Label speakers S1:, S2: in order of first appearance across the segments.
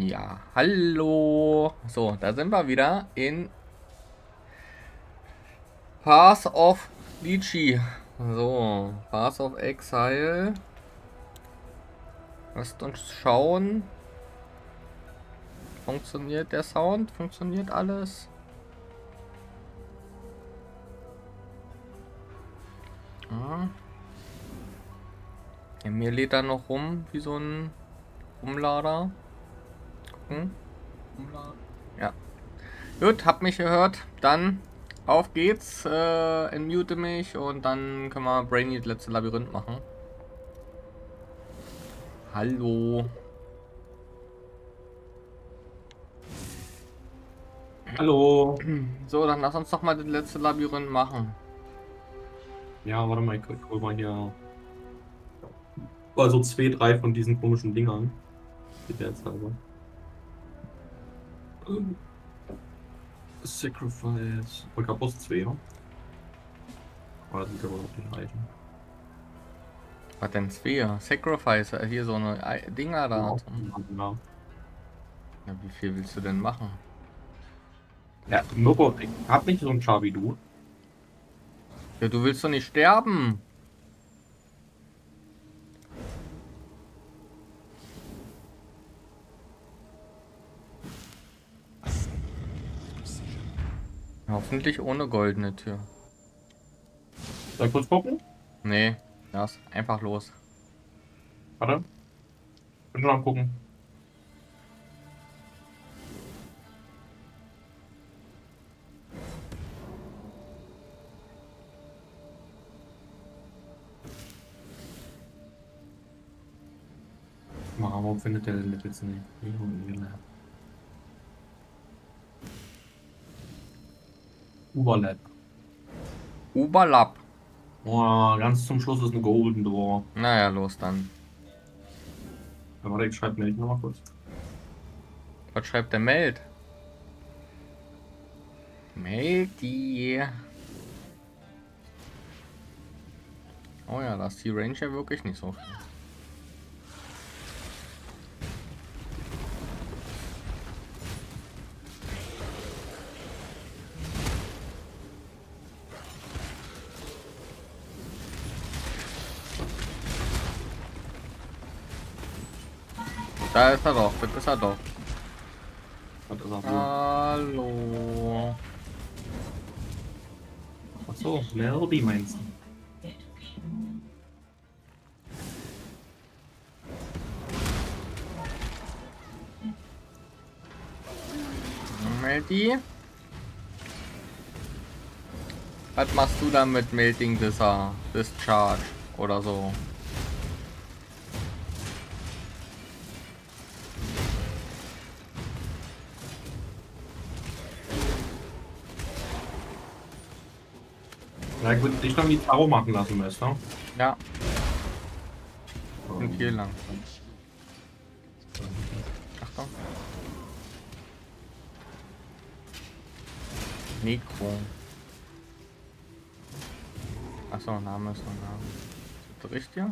S1: Ja, hallo. So, da sind wir wieder in Path of Lychee. So, Path of Exile. Lasst uns schauen. Funktioniert der Sound? Funktioniert alles? Ja, mir lädt er noch rum, wie so ein Umlader. Umladen. Ja. Gut, habt mich gehört. Dann auf geht's. Äh, entmute mich und dann können wir Brainy das letzte Labyrinth machen. Hallo.
S2: Hallo.
S1: So, dann lass uns doch mal das letzte Labyrinth machen.
S2: Ja, warte mal, ich hol mal hier. Also zwei, drei von diesen komischen Dingern. Geht Sacrifice. Und gab es zwei, ja? Oder sind aber noch die gleichen?
S1: Was denn Sphere? Sacrifice, äh, hier so eine Ei- Dinger da.
S2: Ja.
S1: Ja, wie viel willst du denn machen?
S2: Ja, Mirko, ich hab nicht so einen Char wie du.
S1: Ja, du willst doch nicht sterben. Hoffentlich ohne goldene Tür.
S2: Soll ich kurz gucken?
S1: Nee, lass einfach los.
S2: Warte. Bin schon am gucken. Warum findet der Levels nicht? Überlap.
S1: Oberlapp.
S2: Oh, ganz zum Schluss ist eine Golden Door.
S1: Naja, los dann.
S2: Ja, warte, ich schreibe mir noch mal kurz.
S1: Was schreibt der Meld? Meldi. Oh ja, da ist die Range ja wirklich nicht so viel. Da ist er doch, das ist er doch.
S2: Was ist er?
S1: Hallo.
S2: Achso, Melody meinst du?
S1: Meldi? Was machst du da mit Melting Disser? Discharge oder so?
S2: Ja, ich würde dich dann die Taro machen lassen, weißt du?
S1: Ja, und hier lang. Achtung. Mikro. Achso, Name ist noch Name. Ist das richtig?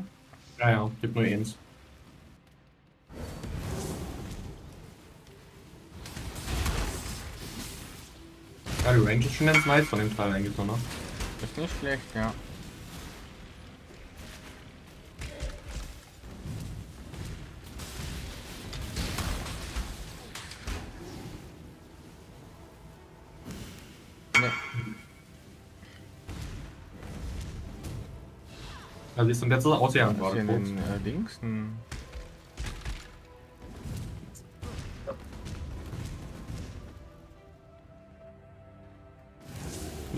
S2: Ja, ja, gibt nur eins. Ja, die Range ist schon ganz nice von dem Teil eigentlich ne?
S1: Ist nicht schlecht, ja. Ne,
S2: und jetzt ist er ausgegangen
S1: was ist
S2: gerade
S1: hier den äh, Dings? Ein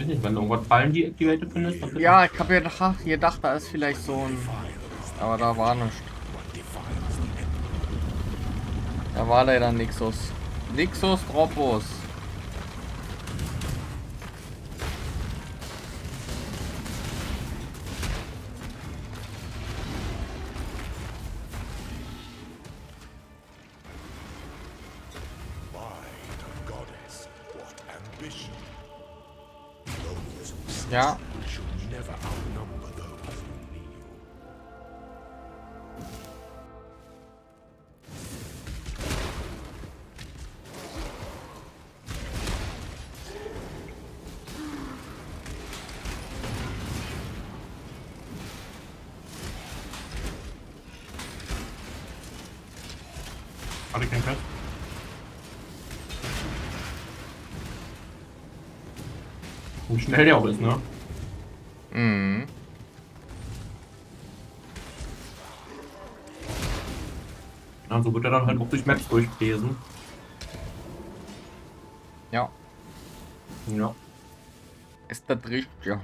S2: nicht, wenn irgendwas fallen die activated findest, dann
S1: Ja, ich habe gedacht, gedacht, da ist vielleicht so ein. Aber da war nichts. Da war leider Nixus. Nixus Dropus.
S2: Kein Pet. Wie schnell der auch ist, ne?
S1: Mhm.
S2: Also wird er dann halt auch durch Maps durchpesen.
S1: Ja,
S2: Ja.
S1: ist das richtig, ja.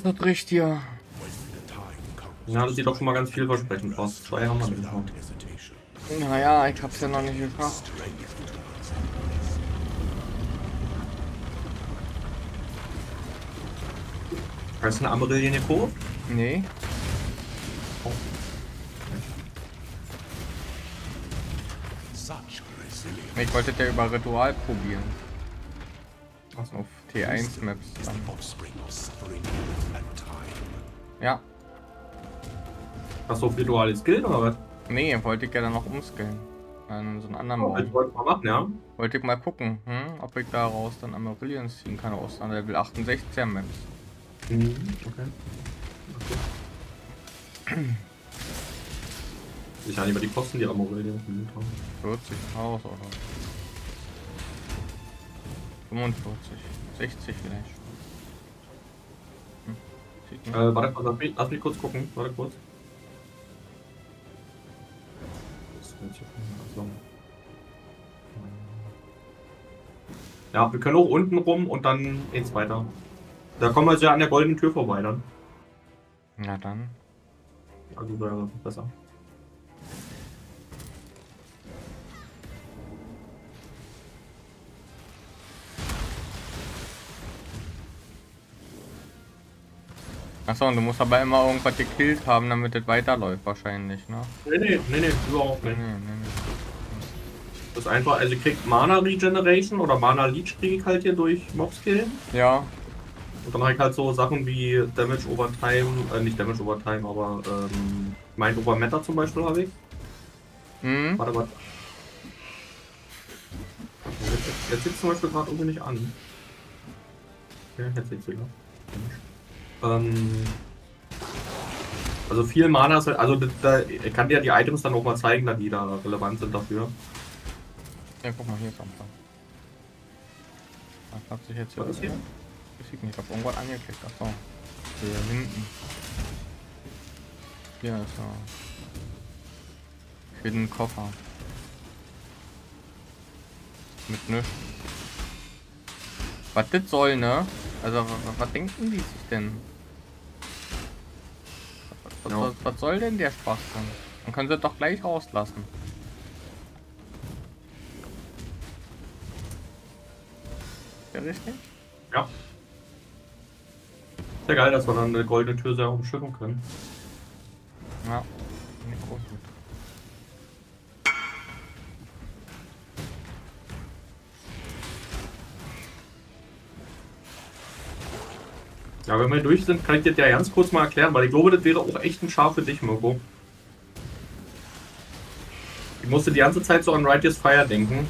S1: Ist
S3: the time comes,
S2: Ja, das sieht doch schon mal ganz vielversprechend aus. Zwei haben wir nicht.
S3: hesitation,
S1: Naja, ich hab's ja noch nicht geschafft.
S2: Hast du eine Amaryllie gekauft?
S1: Nee. Ich wollte ja über Ritual probieren.
S2: Achso.
S1: Auf T1 Maps
S3: is
S1: dann.
S3: the offspring of suffering and time.
S1: Ja.
S2: Hast du auf Ritual Skill oder was?
S1: Nee, wollte ich ja dann noch umskillen. An so einen anderen
S2: Oh,
S1: Baum.
S2: wollte ich mal machen, ja.
S1: Wollte ich mal gucken, hm, ob ich daraus dann Amaryllion ziehen kann aus dann Level 68er Maps.
S2: Mhm, okay. okay. Ich habe über die Kosten, die Amaryllie haben.
S1: 40.000 oder 45, 60 vielleicht. Hm.
S2: Äh, warte, lass mich, lass mich kurz gucken. Warte kurz. Das will ich jetzt nicht mehr so. Ja, wir können auch unten rum und dann geht's weiter. Da kommen wir ja an der goldenen Tür vorbei dann.
S1: Na dann.
S2: Also wäre besser.
S1: Achso, und du musst aber immer irgendwas gekillt haben, damit es weiterläuft wahrscheinlich, ne?
S2: Nee, nee, nee, nee, überhaupt
S1: Nee,
S2: nicht.
S1: nee, nee.
S2: Das ist einfach, also ihr kriegt Mana Regeneration oder Mana Leech kriege ich halt hier durch Mobs killen.
S1: Ja,
S2: Und dann habe ich halt so Sachen wie Damage over Time, äh, nicht Damage over Time, aber ähm, Mind over Matter zum Beispiel habe ich.
S1: hm?
S2: Warte, warte. Jetzt, jetzt sitzt zum Beispiel gerade irgendwie nicht an. Ja, jetzt sitzt wieder. Ähm, also viel Mana ist halt, also da, ich kann dir die Items dann auch mal zeigen, die da relevant sind dafür.
S1: Ja, guck mal, hier ist Anfang. Was hat sich jetzt hier
S2: Was ist hier?
S1: Ich sieht nicht, ich hab irgendwas angeklickt. Achso. Hier hinten. Hier ist er. Für den Koffer. Mit nichts. Was das soll, ne? Also, wa- wa- was denken die sich denn? Was, was, was, was soll denn der Spaß dann? Man kann sie doch gleich rauslassen. Ja, richtig?
S2: Ja. Sehr geil, dass wir dann eine goldene Tür sehr umschiffen können.
S1: Ja.
S2: Ja, wenn wir durch sind, kann ich dir ja ganz kurz mal erklären, weil ich glaube, das wäre auch echt ein Schaf für dich, Mirko. Ich musste die ganze Zeit so an Righteous Fire denken.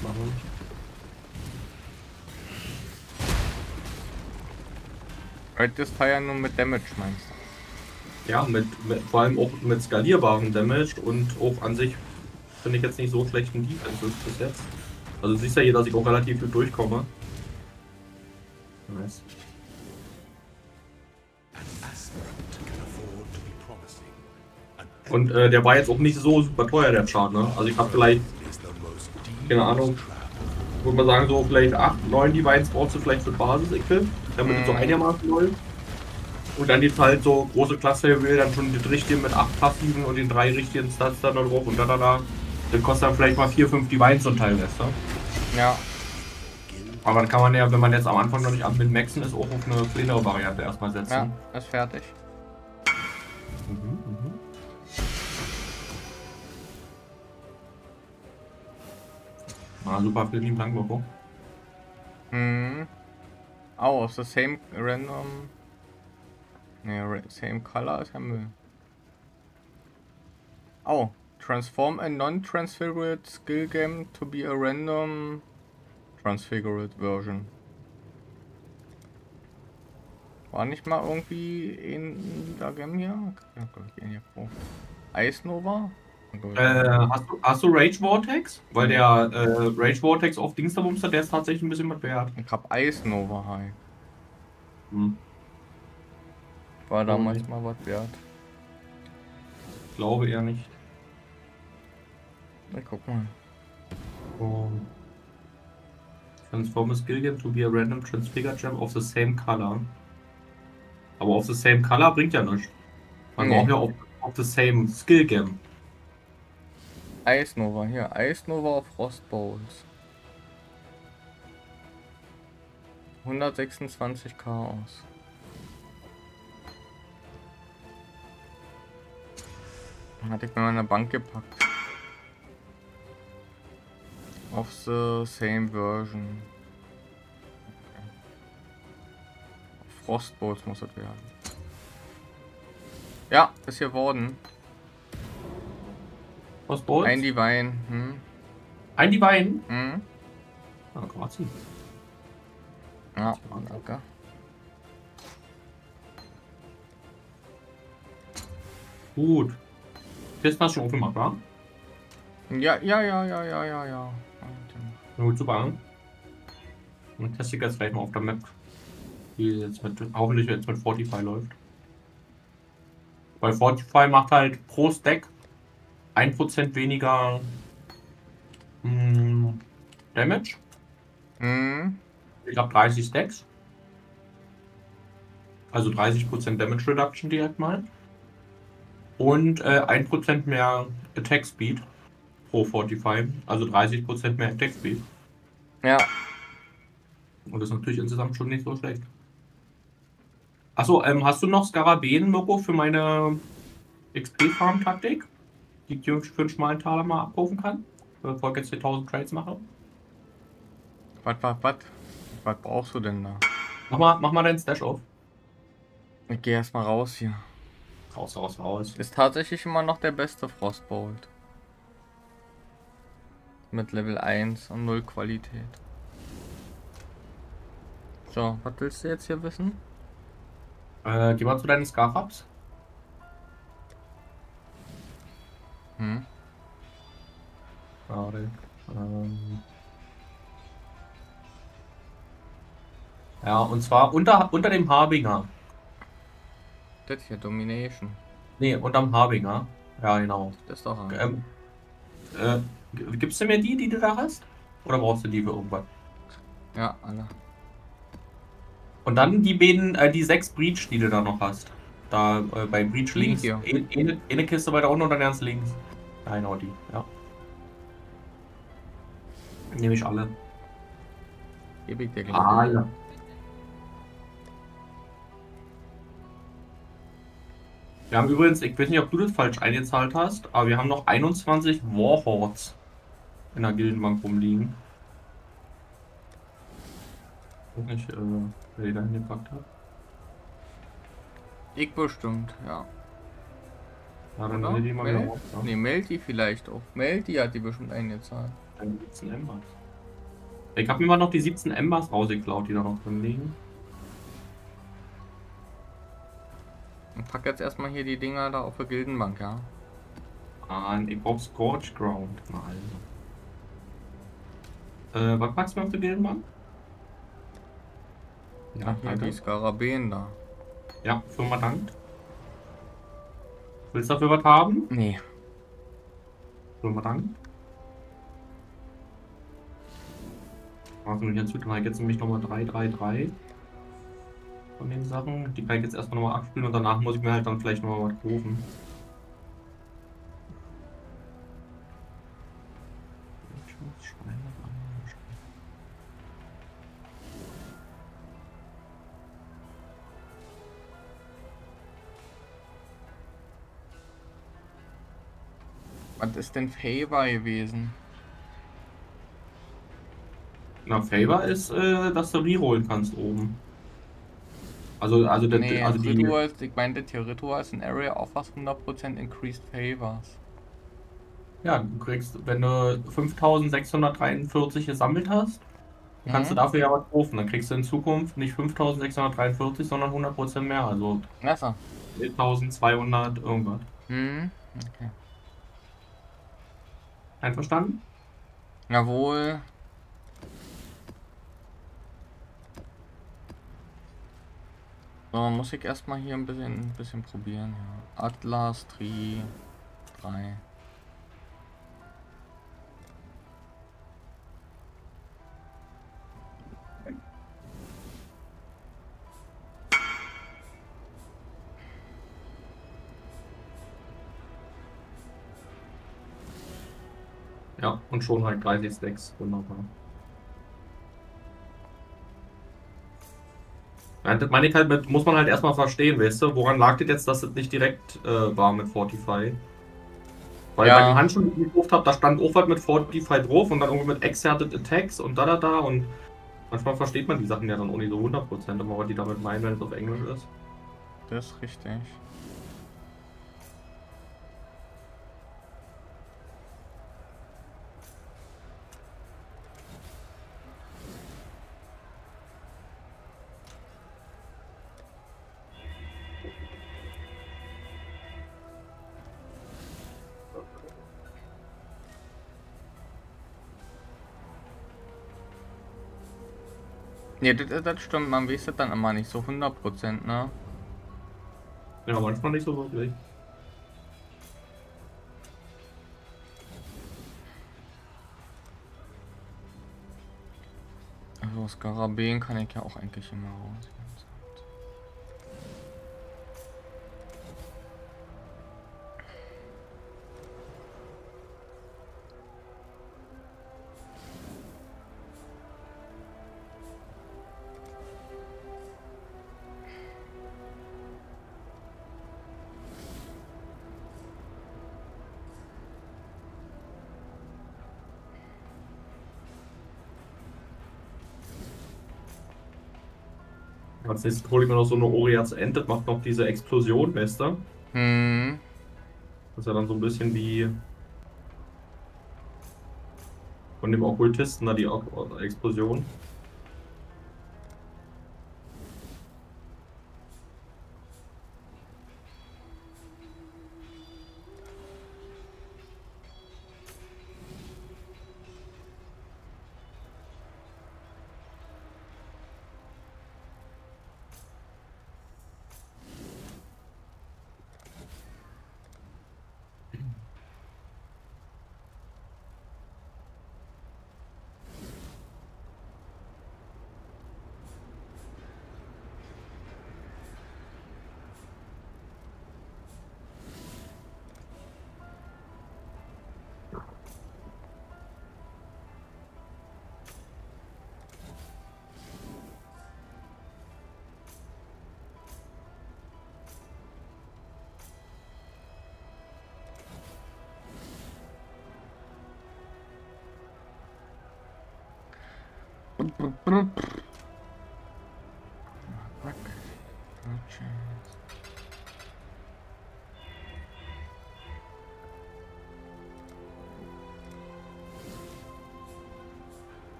S2: Machen
S1: ist Fire nur mit Damage, meinst du?
S2: Ja, mit, mit, vor allem auch mit skalierbaren Damage und auch an sich finde ich jetzt nicht so schlechten Defenses bis jetzt. Also du siehst ja hier, dass ich auch relativ gut durchkomme.
S3: An
S2: Und äh, der war jetzt auch nicht so super teuer, der Chart, ne? Also ich habe vielleicht, keine Ahnung, würde man sagen, so vielleicht 8, 9 Divines brauchst du vielleicht für Basis-Equip, damit es so
S1: Mhm.
S2: einigermaßen läuft. Und dann jetzt halt so große Klasse will dann schon das richtige mit 8 passiven und den drei richtigen Stats dann da drauf und da da da. Dann kostet dann vielleicht mal 4, 5 Divines und Teil weißt du?
S1: Ja.
S2: Aber dann kann man ja, wenn man jetzt am Anfang noch nicht ab mit Maxen ist, auch auf eine kleinere Variante erstmal setzen.
S1: Ja, ist fertig.
S2: Mhm, mhm. Ah, super, vielen lieben Dank, Boko.
S1: Mhm. Oh, ist the same random. Ne, same color ja Müll. Oh, transform a non-transfigured skill game to be a random transfigured version. War nicht mal irgendwie in der Game hier? Ja, glaub ich, in hier vor. Ice Nova?
S2: Äh, hast, du, hast du Rage Vortex? Weil der äh, Rage Vortex auf Dingsterbumster, der ist tatsächlich ein bisschen was wert.
S1: Ich hab Ice Nova High.
S2: Hm.
S1: War damals mal was wert.
S2: Glaube eher nicht.
S1: Na, guck mal.
S2: Um, transform a skill game to be a random transfigure gem of the same color. Aber of the same color bringt ja nichts. Man
S1: Nee.
S2: braucht ja of, of the same skill game.
S1: Ice Nova, hier. Ice Nova Frost Bowls. 126 Chaos. Hatte ich in der Bank gepackt. Of the same version. Okay. Frost Bowls muss es werden. Ja, ist geworden.
S2: Was Bolz?
S1: Ein Divine. Hm?
S2: Ein die beiden.
S1: Hm?
S2: Ah, kann man ziehen.
S1: Ja, danke.
S2: Gut. Jetzt hast du schon aufgemacht, wa?
S1: Ja, ja, ja, ja, ja, ja, ja.
S2: Na Gut, super. Und teste ich jetzt gleich mal auf der Map, die jetzt mit, hoffentlich jetzt mit Fortify läuft. Weil Fortify macht halt pro Stack 1% weniger mh, Damage.
S1: Hm,
S2: Ich glaube 30 Stacks. Also 30% Damage Reduction direkt mal. Und äh, 1% mehr Attack Speed pro Fortify. Also 30% mehr Attack Speed.
S1: ja.
S2: Und das ist natürlich insgesamt schon nicht so schlecht. Achso, ähm, hast du noch Skarabäen, Mirko, für meine XP-Farm-Taktik? Die ich für einen schmalen Taler mal abrufen kann? Bevor ich jetzt 1000 Trades mache?
S1: Was, was, was? Was brauchst du denn da?
S2: Mach mal, mach mal deinen Stash auf.
S1: Ich geh erstmal raus hier.
S2: Raus, raus, raus.
S1: Ist tatsächlich immer noch der beste Frostbolt. Mit Level 1 und 0 Qualität. So, was willst du jetzt hier wissen?
S2: Äh, geh mal zu deinen Scarabs.
S1: Hm?
S2: Warte. Ähm. Ja, und zwar unter, unter dem Harbinger.
S1: Das hier, Domination.
S2: Nee, unterm Harbinger. Ja, genau.
S1: Das ist doch ein.
S2: Ähm, äh, gibst du mir die, die du da hast? Oder brauchst du die für irgendwas?
S1: Ja, alle.
S2: Und dann die beiden, äh, die sechs Breach, die du da noch hast. Da äh, bei Breach
S1: Die
S2: links. Eine, eine, eine Kiste weiter unten und dann ganz links. Ja, genau die, ja. Nehme ich alle.
S1: Gebe ich dir gleich.
S2: Ah, ja. Wir haben übrigens, ich weiß nicht, ob du das falsch eingezahlt hast, aber wir haben noch 21 Warhordes in der Gildenbank rumliegen. Ich weiß nicht, äh, wer die da hingepackt hat.
S1: Ich bestimmt, ja.
S2: Ja, dann
S1: Oder?
S2: die mal wieder
S1: Mel?
S2: raus. Ja.
S1: Ne, Melty vielleicht auch. Melty hat die bestimmt eingezahlt.
S2: Dann 17 Embers. Ich habe mir mal noch die 17 Embers rausgeklaut, die da noch drin liegen.
S1: Und pack jetzt erstmal hier die Dinger da auf der Gildenbank, ja.
S2: Ah, ich brauch Scorch Ground. Na, also. Äh, was packst du mir auf der Gildenbank? Ja, danke.
S1: die Skarabäen da.
S2: Ja, Firma dankt. Willst du dafür was haben?
S1: Nee.
S2: Firma dankt. Also jetzt wird ich jetzt nämlich nochmal 3, 3, 3 von den Sachen. Die kann ich jetzt erstmal nochmal abspielen und danach muss ich mir halt dann vielleicht nochmal was rufen.
S1: Was ist denn Favor gewesen?
S2: Na, Favor ist, äh, dass du rerollen kannst oben. Also, also, der,
S1: Nee,
S2: also die.
S1: Rituals, ich meinte hier Rituals in Area offers 100% increased favors.
S2: Ja, du kriegst, wenn du 5643 gesammelt hast, dann kannst
S1: Mhm.
S2: du dafür ja was kaufen. Dann kriegst du in Zukunft nicht 5643, sondern 100% mehr. Also
S1: Achso.
S2: 1200 irgendwas.
S1: Hm, okay.
S2: Einverstanden?
S1: Jawohl. So, muss ich erstmal hier ein bisschen, ein bisschen probieren. Ja. Atlas, Tri, 3.
S2: Ja, und schon halt 30 Stacks. Wunderbar. Ja, das meine ich halt mit, muss man halt erstmal verstehen, weißt du, woran lag das jetzt, dass es nicht direkt äh, war mit Fortify? Weil
S1: Ja.
S2: bei den Handschuhen, die ich gekauft habe, da stand auch was mit Fortify drauf und dann irgendwie mit Exerted Attacks und da da da und manchmal versteht man die Sachen ja dann auch nicht so 100%, aber was die damit meinen, wenn es auf Englisch ist.
S1: Das ist richtig. Ne, das, das stimmt, man weiß das dann immer nicht so 100%, ne?
S2: Ja, manchmal nicht so wirklich.
S1: Also Skarabäen kann ich ja auch eigentlich immer raus.
S2: Als nächstes hole ich mir noch so eine Oriats End, das macht noch diese Explosion, weißt du?
S1: Hm.
S2: Das ist ja dann so ein bisschen wie von dem Okkultisten da die Explosion.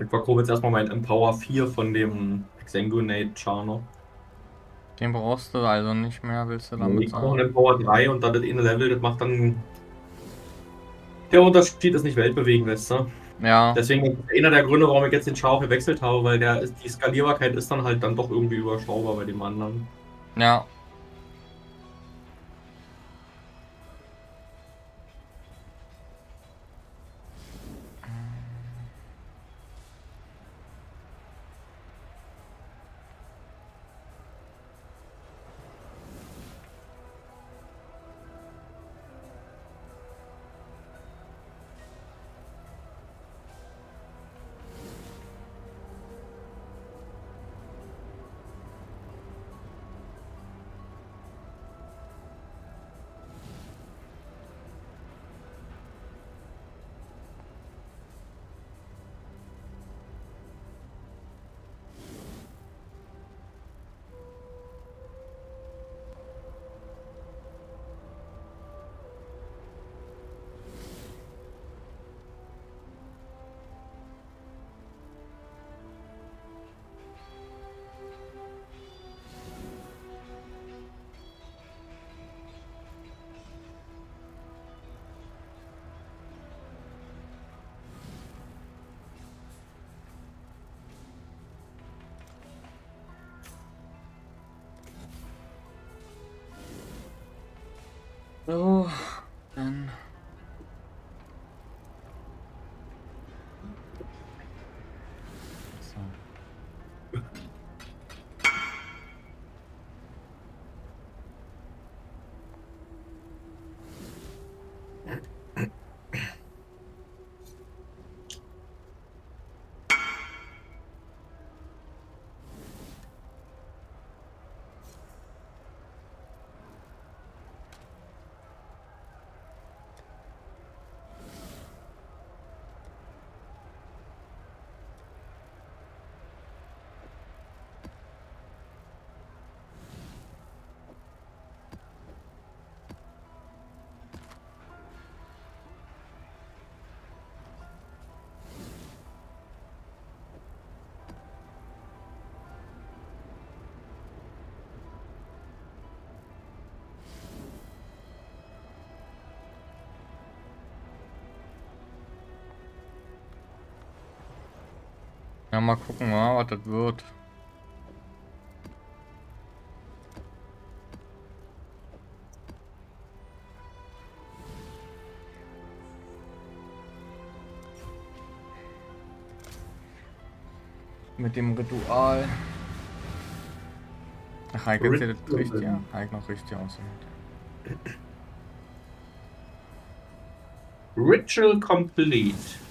S2: Ich verkaufe jetzt erstmal meinen Empower 4 von dem Exanguinate Charner.
S1: Den brauchst du also nicht mehr, willst du damit
S2: Ich
S1: sagen?
S2: einen Empower 3 und dann das eine Level, das macht dann. Der Unterschied ist nicht weltbewegend, weißt du?
S1: Ja,
S2: Deswegen ist einer der Gründe, warum ich jetzt den Schau gewechselt habe, weil der ist, die Skalierbarkeit ist dann halt dann doch irgendwie überschaubar bei dem anderen.
S1: ja. Ja, mal gucken, wa, was das wird. Mit dem Ritual. Ach, Heike jetzt hier das richtig, ja? Heike noch richtig aus.
S2: Ritual complete.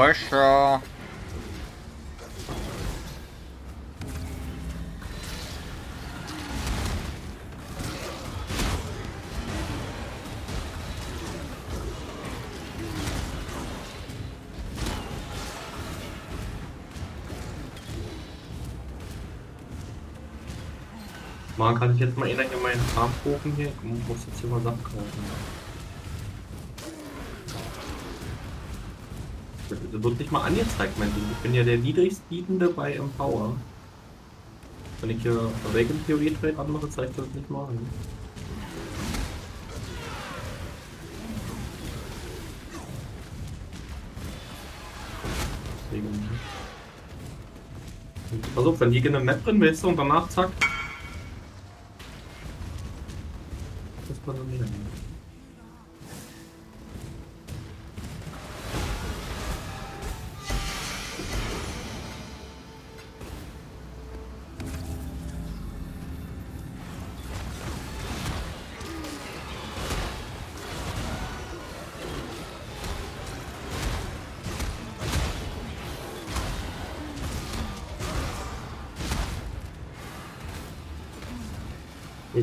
S1: Pressure.
S2: Mal kann ich jetzt mal hier meinen Farmprofen hier. Ich muss jetzt hier mal Sachen kaufen. Wird nicht mal angezeigt, mein Ding. Ich bin ja der niedrigstbietende bei Empower. Wenn ich hier Awaken Theorie Trade anmache, zeigt das nicht mal an. Deswegen. Auf, wenn die in eine Map drin willst und danach zack.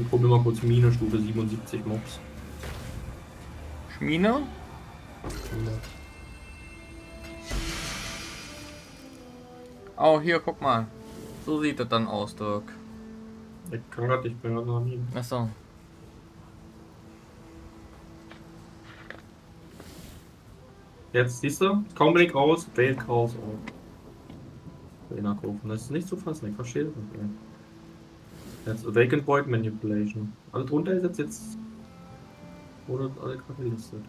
S2: Ich probiere mal kurz Mine, Stufe 77 Mobs.
S1: Schmine? Oh, hier, guck mal. So sieht das dann aus, Dirk.
S2: Ich kann grad, ich bin gerade noch nie.
S1: Achso.
S2: Jetzt siehst du, kaum bin ich raus, wählt Chaos auf. Will nachrufen. Das ist nicht zu fassen, ich verstehe das nicht. ey. Jetzt Awakened Void Manipulation. Alle drunter ist jetzt jetzt. Wurde alle gerade gelistet.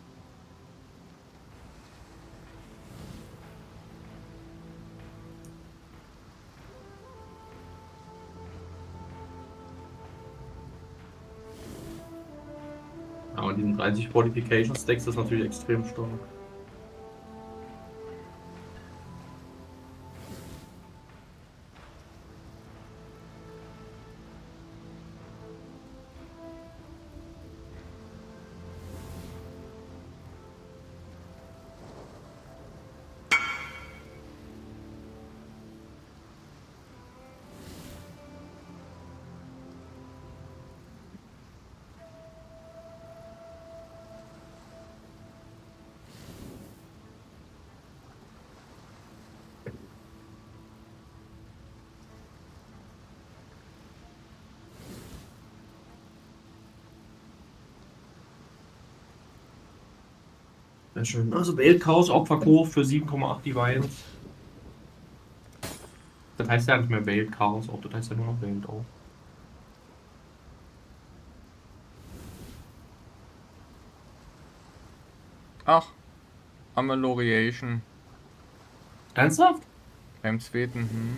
S2: Und diesen 30 Fortification Stacks ist natürlich extrem stark. Schön. Also Weltchaos Opferkurve für 7,8 Divines. Das heißt ja nicht mehr Weltchaos, auch das heißt ja nur noch Welt auch.
S1: Ach. Ameloriation.
S2: Ernsthaft?
S1: Beim zweiten, hm.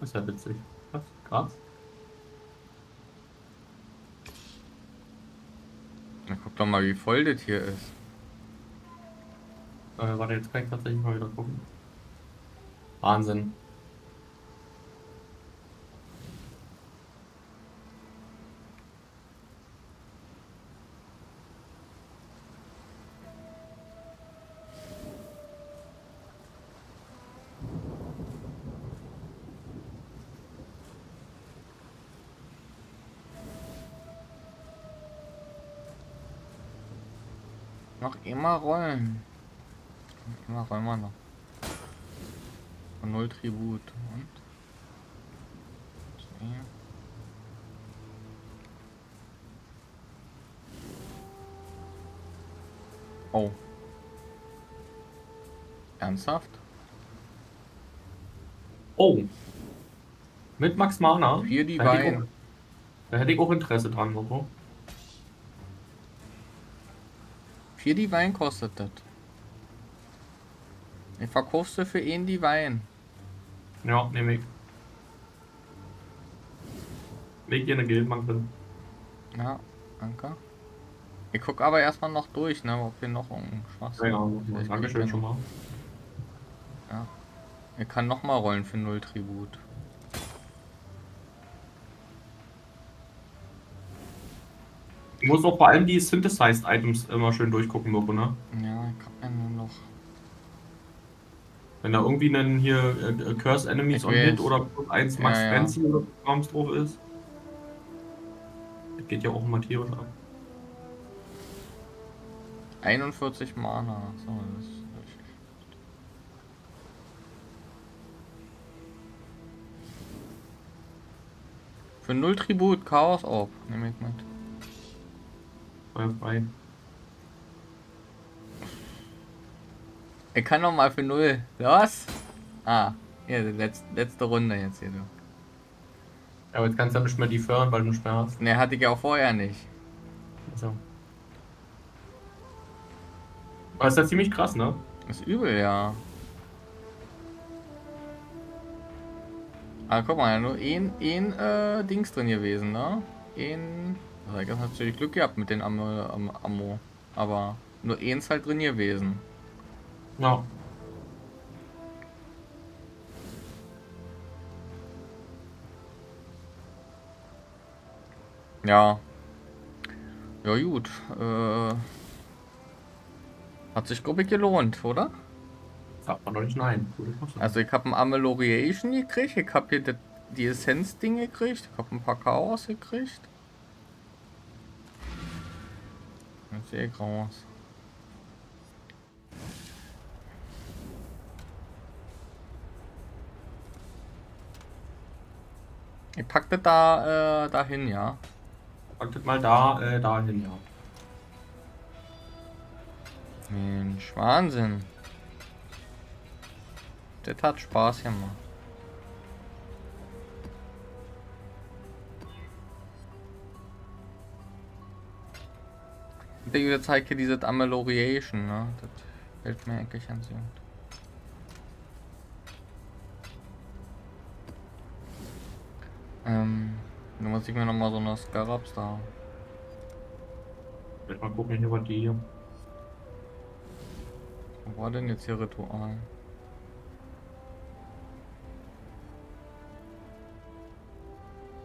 S2: Das ist ja witzig. Was? Krass.
S1: Na, guck doch mal, wie voll das hier ist.
S2: Äh, warte, jetzt kann ich tatsächlich mal wieder gucken. Wahnsinn.
S1: Noch immer rollen. Rollen wir noch. Und null Tribut. Und? Okay. Oh. Ernsthaft?
S2: Oh. Mit Max Mana.
S1: Vier die
S2: Da hätte,
S1: Wein.
S2: auch, da hätte ich auch Interesse dran, Loco.
S1: Vier die Wein kostet das. Ich verkaufst du für ihn die Wein.
S2: Ja, nehme ich. Leg hier eine Guildbank drin.
S1: Ja, danke. Ich guck aber erstmal noch durch, ne, ob hier noch ein
S2: Ja,
S1: Schwachsinn
S2: ja,
S1: Ich
S2: danke schön
S1: ja
S2: schon mal.
S1: Er kann noch mal rollen für null Tribut.
S2: Du musst auch vor allem die Synthesized Items immer schön durchgucken, Loco, ne?
S1: Ja, ich hab ja nur noch.
S2: Wenn da irgendwie ein hier äh, Curse Enemies
S1: Ich
S2: on. Hit oder plus 1 Max
S1: Ja, ja.
S2: Fancy oder Krams drauf ist. Das geht ja auch immer tierisch ab.
S1: 41 Mana. So, das ist. Für null Tribut, Chaos Orb. Nehme ich mit.
S2: Feuer frei.
S1: Ich kann noch mal für null. Was? Ah, hier, letzte, letzte Runde jetzt hier. Du.
S2: Aber jetzt kannst du ja nicht mehr die fördern, weil du nicht mehr hast.
S1: Ne, hatte ich ja auch vorher nicht.
S2: Also. Aber ist ja ziemlich krass, ne?
S1: Ist übel, ja. Ah, guck mal, nur ein, ein äh, Dings drin gewesen, ne? Ein. Also ich hab natürlich Glück gehabt mit den Ammo, Am- Ammo. Aber nur eins halt drin gewesen.
S2: Ja.
S1: Ja. Ja, gut. Äh, hat sich, ich, gelohnt, oder?
S2: Sagt man doch nicht nein.
S1: Also, ich habe ein Ameloriation gekriegt, ich habe hier die, die Essenz-Ding gekriegt, ich habe ein paar Chaos gekriegt. Sehe ich raus. Ich pack das da äh, dahin, ja.
S2: Pack das mal da, äh, dahin, ja.
S1: Mensch, Wahnsinn. Das hat Spaß gemacht. Und der User zeigt hier dieses Ameloriation, ne? Das fällt mir eigentlich ganz gut. Ähm, dann muss ich mir nochmal so eine Scarabs da.
S2: Ich werde mal gucken, hier war die hier.
S1: Wo war denn jetzt hier Ritual?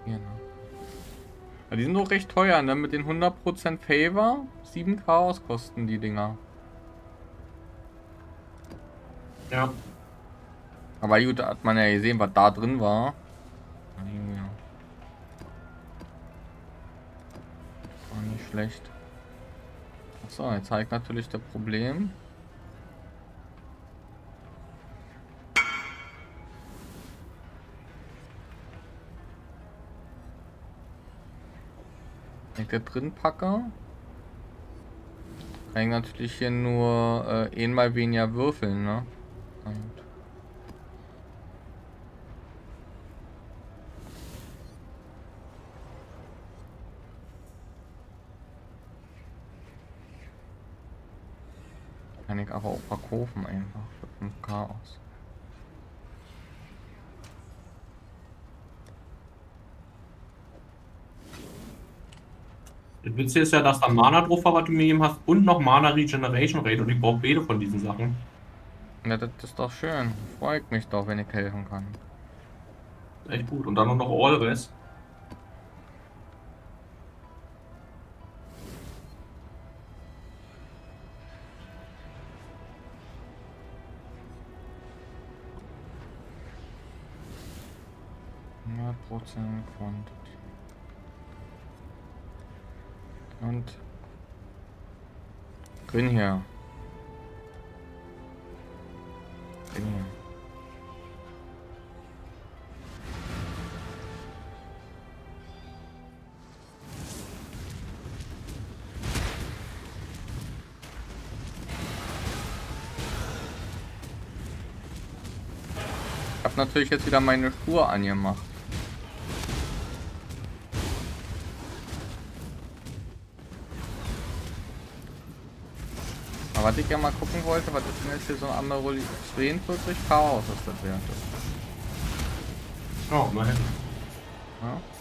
S1: Hier, ne? Ja, die sind doch recht teuer, ne? Mit den 100% Favor. 7 Chaos kosten die Dinger.
S2: Ja.
S1: Aber gut, da hat man ja gesehen, was da drin war. Schlecht. Achso, jetzt zeigt natürlich das Problem. Drin packe, kann ich natürlich hier nur äh, einmal weniger würfeln, ne? Und kann ich aber auch verkaufen einfach für 5k aus.
S2: Das Witzige ist ja, dass da Mana drauf war, was du mir gegeben hast, und noch Mana Regeneration Rate und ich brauche beide von diesen Sachen.
S1: Ja, das ist doch schön. Freut mich doch, wenn ich helfen kann.
S2: Echt gut. Und dann noch All
S1: Rest. 100% Quantity. Und bin hier. Grün hier. Natürlich jetzt wieder meine Spur angemacht. Was ich ja mal gucken wollte, was ist denn jetzt hier so ein Amaroli 42 Chaos ist das ist.
S2: Oh, immerhin.
S1: Ja?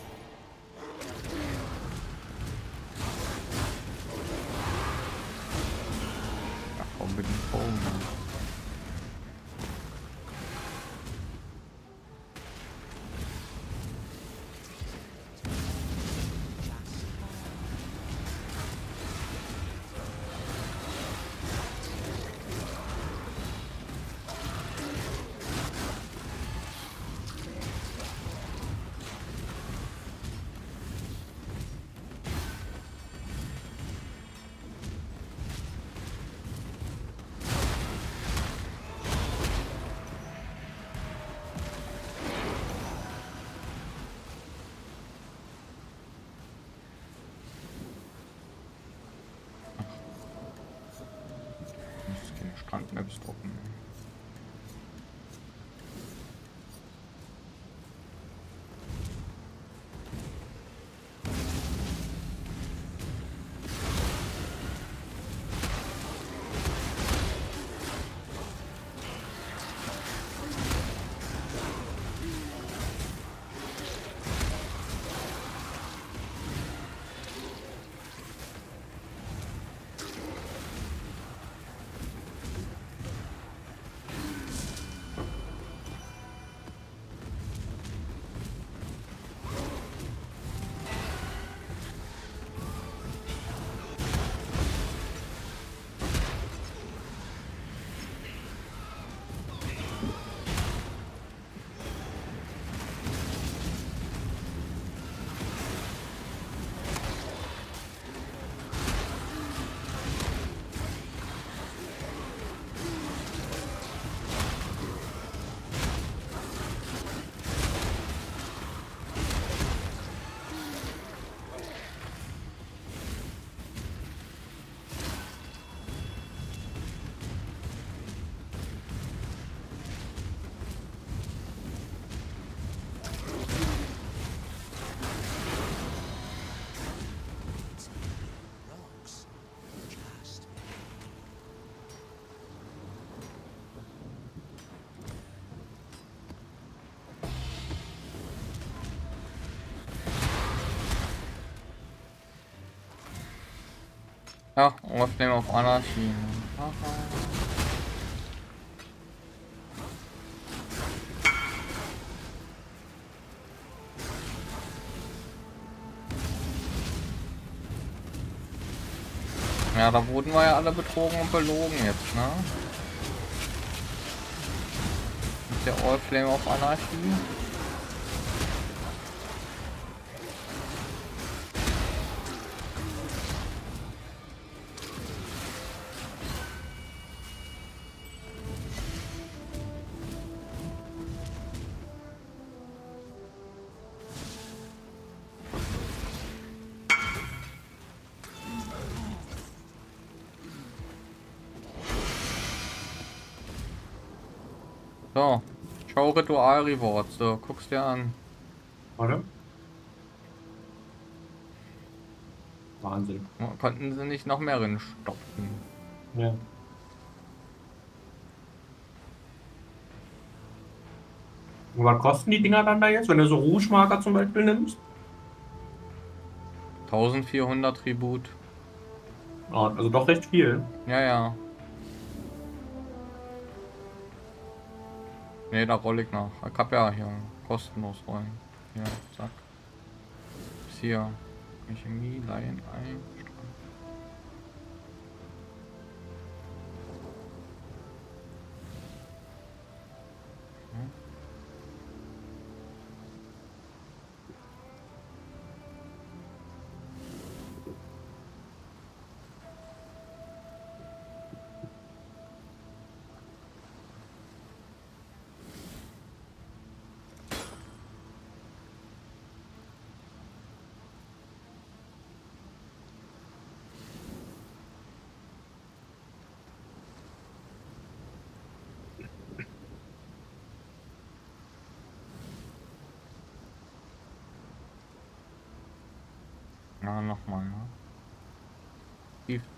S1: Maps drucken. Ja, Oriflame auf Anarchie. Haha. Ja, da wurden wir ja alle betrogen und belogen jetzt, ne? Mit der Oriflame auf Anarchie. Schau Ritual Rewards, so, guck's dir an.
S2: Warte. Wahnsinn.
S1: Konnten sie nicht noch mehr reinstopfen?
S2: Ja. Und was kosten die Dinger dann da jetzt, wenn du so Rouge-Marker zum Beispiel nimmst?
S1: 1400 Tribut.
S2: Ah, also doch recht viel.
S1: Ja, ja. Ne, da roll ich nach. Ich hab ja hier kostenlos rollen. Hier, zack. Ist hier. Chemie, Laien, ein.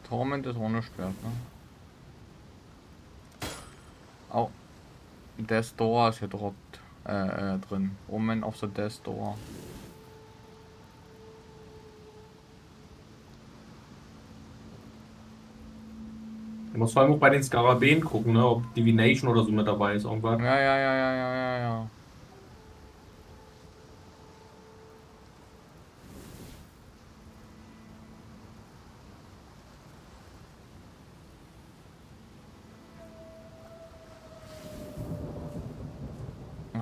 S1: Torment ist ohne Schwert, ne? Au. Death Door ist hier droppt, äh, äh, drin. Omen of the Death Door.
S2: Du musst vor allem auch bei den Skarabäen gucken, ne? ob Divination oder so mit dabei ist. Irgendwas.
S1: Ja, ja, ja, ja, ja, ja, ja.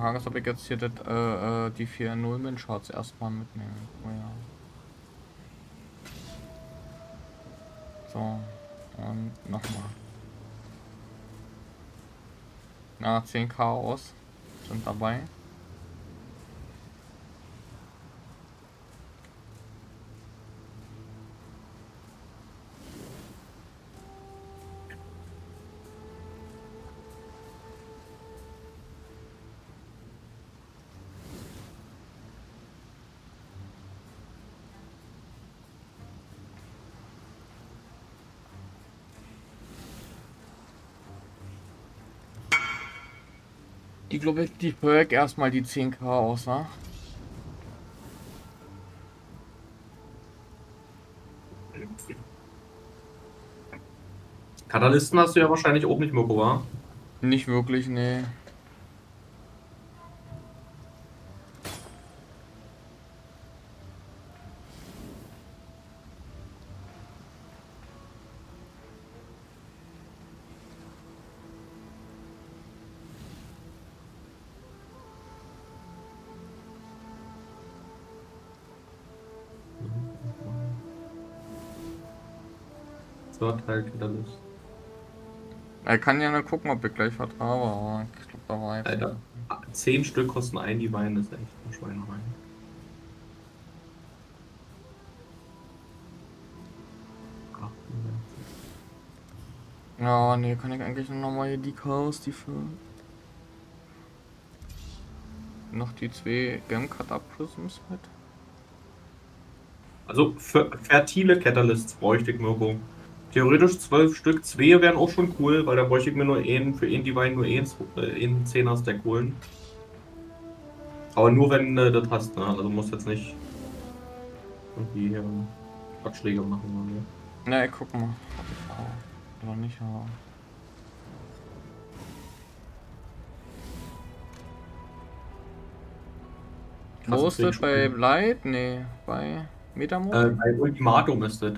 S1: Frage ob ich jetzt hier das, äh, äh, die vier Nullman-Shots erstmal mitnehme. Oh ja. So, und nochmal. Na, 10 Chaos sind dabei. Die glaube ich, die Perk erstmal die 10k aus, ne?
S2: Katalysten hast du ja wahrscheinlich auch nicht, Mirko, wa?
S1: Nicht wirklich, nee.
S2: So, Teil Katalyst.
S1: Er kann ja nur gucken, ob ich gleich was habe, aber ich glaube, da war einfach.
S2: Alter, 10 Stück kosten ein Divine, das ist echt eine Schweinerei.
S1: Ja, nee, kann ich eigentlich nur nochmal hier die Chaos, die für. Noch die zwei Gem Cutter Prisms mit.
S2: Also für fertile Catalysts bräuchte ich Mirko. Theoretisch 12 Stück. Zwei wären auch schon cool, weil da bräuchte ich mir nur einen, für einen Divine nur einen, äh, einen 10er Stack holen. Aber nur wenn du das hast, ne? Also du musst jetzt nicht irgendwie ähm, Abschläge machen. Oder?
S1: Ne, guck mal. Oder nicht.
S2: Hast
S1: Wo ist das bei? Light? Nee, bei Metamove?
S2: Äh, bei Ultimatum ist das.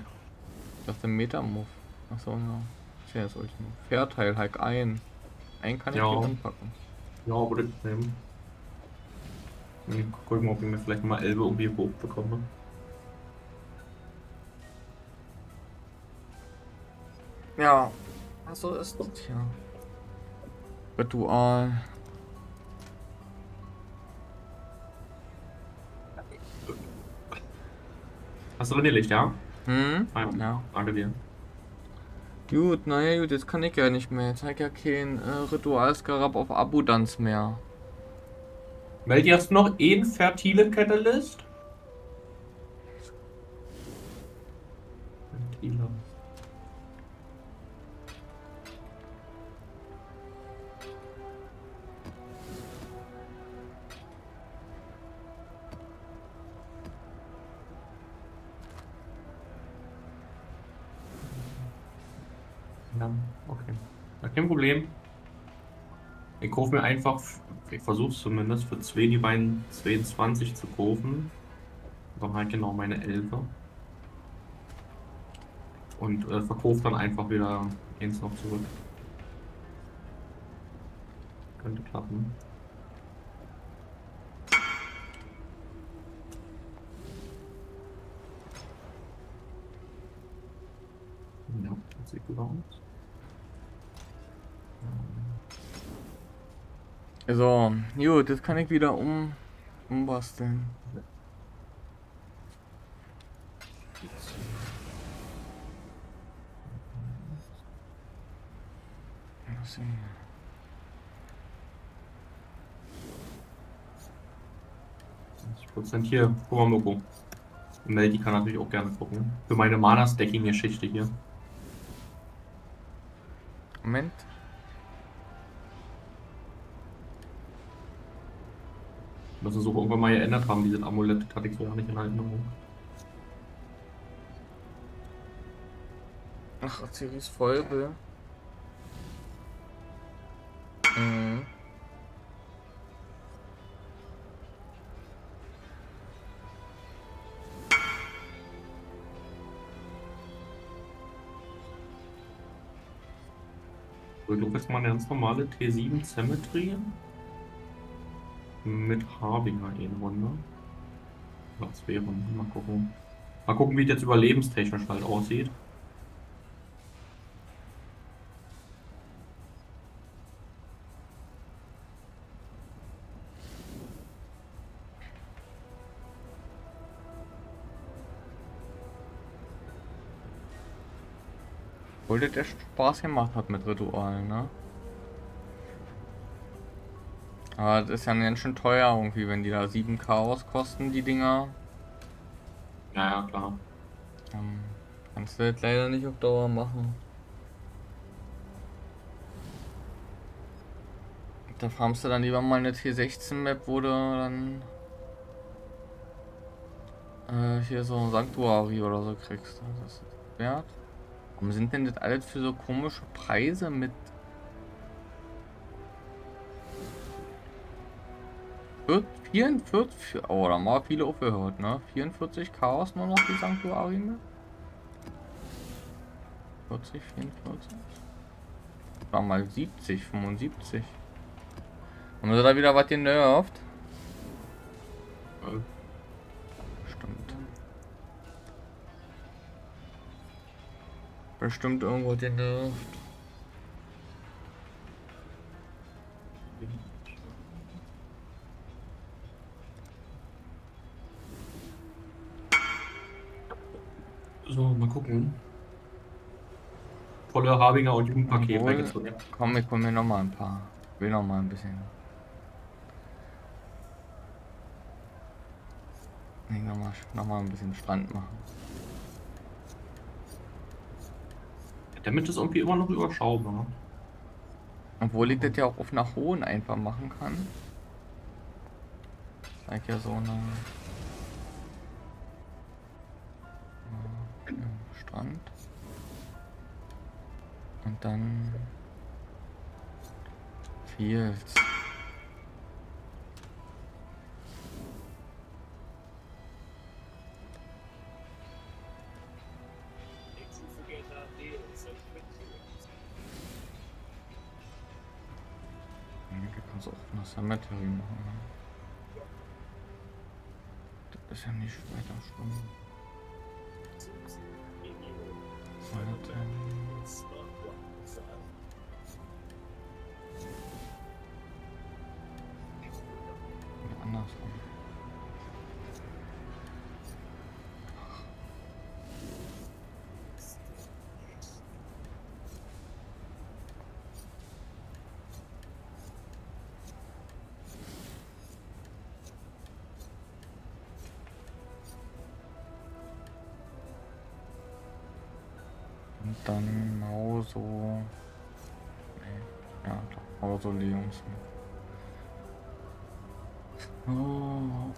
S1: Das ist der Metamove. Achso, ja. Ist ja das Ultimate. Fairteil, halt ein. Einen kann ich
S2: Ja.
S1: hier anpacken.
S2: Ja, würde ich nehmen. Hm, Gucken, ob ich mir vielleicht mal Elbe irgendwie hoch bekomme.
S1: Ja. Achso ist das hier. Ritual.
S2: Hast du drin Licht, ja?
S1: Hm? Ja.
S2: Danke dir.
S1: Gut, naja gut, jetzt kann ich ja nicht mehr. Jetzt habe ich ja kein äh, Ritualskarab auf Abundance mehr.
S2: Meldi, hast du noch einen fertilen Catalyst? Kein Problem. Ich kaufe mir einfach, ich versuche es zumindest, für zwei die beiden 22 zu kaufen. Dann halt genau meine 11. Und äh, verkaufe dann einfach wieder eins noch zurück. Könnte klappen. Ja, das sieht gut aus.
S1: So, gut, jetzt kann ich wieder um umbasteln.
S2: Prozent hier, guck mal, Mirko. Und Meldi kann natürlich auch gerne gucken. Für meine Mana-Stacking-Geschichte hier.
S1: Moment.
S2: Müssen so irgendwann mal geändert haben, dieses Amulett. Das hatte ich so ja nicht in Erinnerung.
S1: Ach, Aziris Folge. Mhm.
S2: Ich glaube jetzt mal eine ganz normale T7 Cemetery. Mit Harbinger in Runde. Zwei Runden, mal gucken. Mal gucken, wie es jetzt überlebenstechnisch halt aussieht.
S1: Obwohl echt Spaß gemacht hat mit Ritualen, ne? Aber das ist ja ganz schön teuer irgendwie, wenn die da 7 Chaos kosten, die Dinger.
S2: Ja, ja, klar.
S1: Dann kannst du das leider nicht auf Dauer machen. Da farmst du dann lieber mal eine T16-Map, wo du dann äh, hier so ein Sanctuary oder so kriegst. Das ist wert. Warum sind denn das alles für so komische Preise mit 44? Oh, da wir viele aufgehört, ne? 44 Chaos nur noch die Sanctuary mit? 40, 44? War mal 70, 75. Haben sie da wieder was genervt?
S2: Äh,
S1: Stimmt. Bestimmt irgendwo genervt.
S2: Gucken. Volle Rabinger und Jugendpaket
S1: Obwohl-
S2: weggezogen.
S1: Komm, ich hol mir noch mal ein paar. Ich will noch mal ein bisschen. Nee, noch mal, noch mal ein bisschen Strand machen.
S2: Der Damage ist irgendwie immer noch überschaubar. ne?
S1: Obwohl ich das ja auch auf nach Hohen einfach machen kann. Zeig ja so eine. Strand. Und dann. Fields. Du kannst auch eine Cemetery machen. Ne? Das ist ja nicht weiter schlimm. Cemetery. Oder dann Mauso. Nee, ja, doch, Mausoleums. Oh.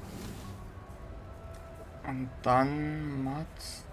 S1: Und dann Mats.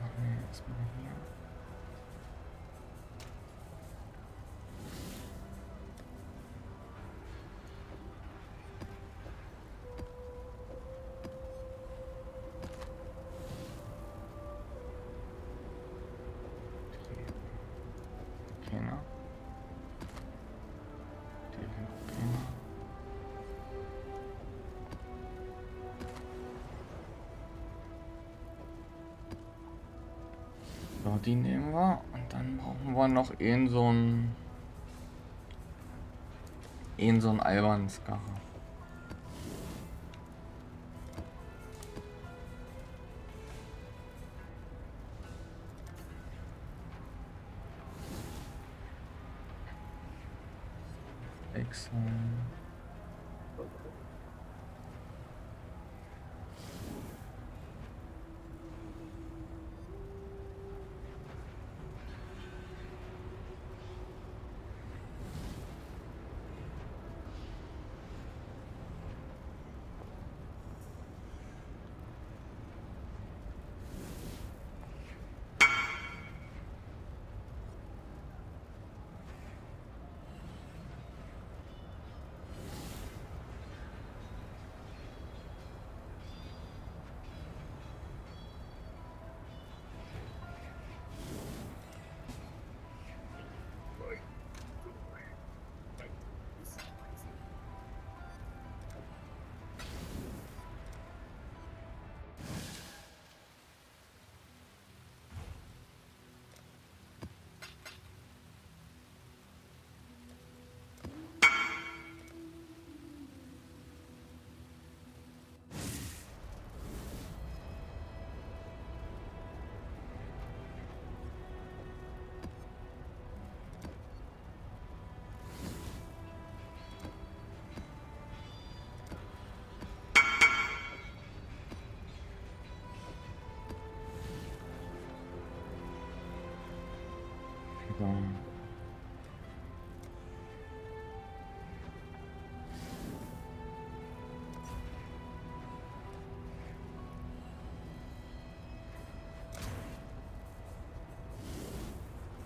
S1: Die nehmen wir. Und dann brauchen wir noch einen so ein. einen so ein albernen Skarre. Exxon.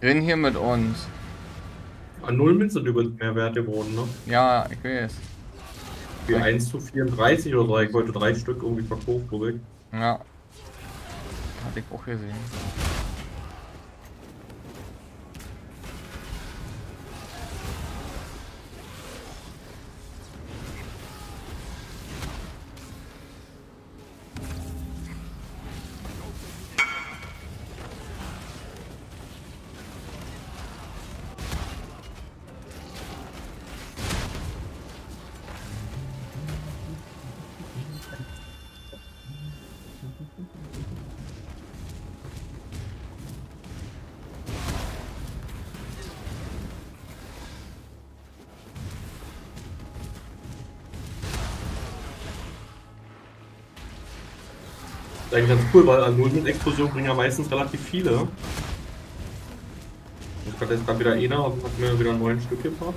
S1: Renn hier mit uns.
S2: An null Münzen sind übrigens mehr Wert geworden, ne?
S1: Ja, ich weiß.
S2: Wie 1 zu 34 oder so. Ich wollte drei Stück irgendwie verkauft, glaube ich.
S1: Ja. Hatte ich auch gesehen.
S2: Ganz cool, weil null mit Explosion bringen ja meistens relativ viele. Ich hatte jetzt gerade wieder einer hat mir wieder neun Stück gebracht.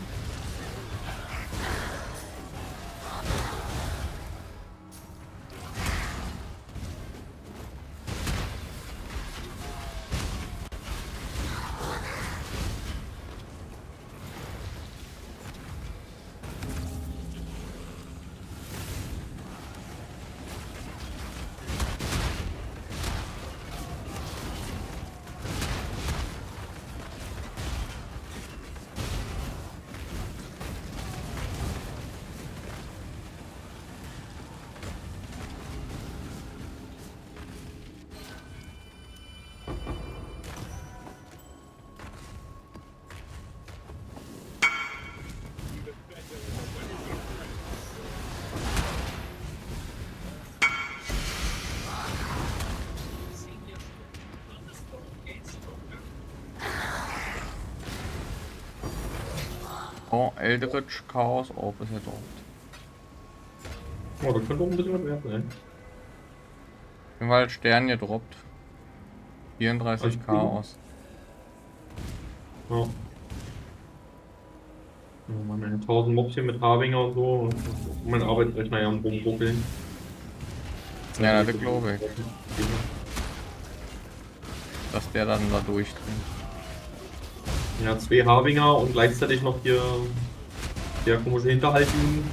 S2: Eldritch Chaos Orb ist ja dort. Oh, das könnte auch ein bisschen was wert sein.
S1: Weil Stern gedroppt. 34
S2: Also,
S1: Chaos.
S2: Ja. Oh Mann, ey, 1000 Mobs hier mit Harbinger und so. Und mein Arbeitsrechner ja am rumruckeln.
S1: Ja, das glaube ich. Dass der dann da durchdringt.
S2: Ja, zwei Harbinger und gleichzeitig noch hier der komische Hinterhalt ihn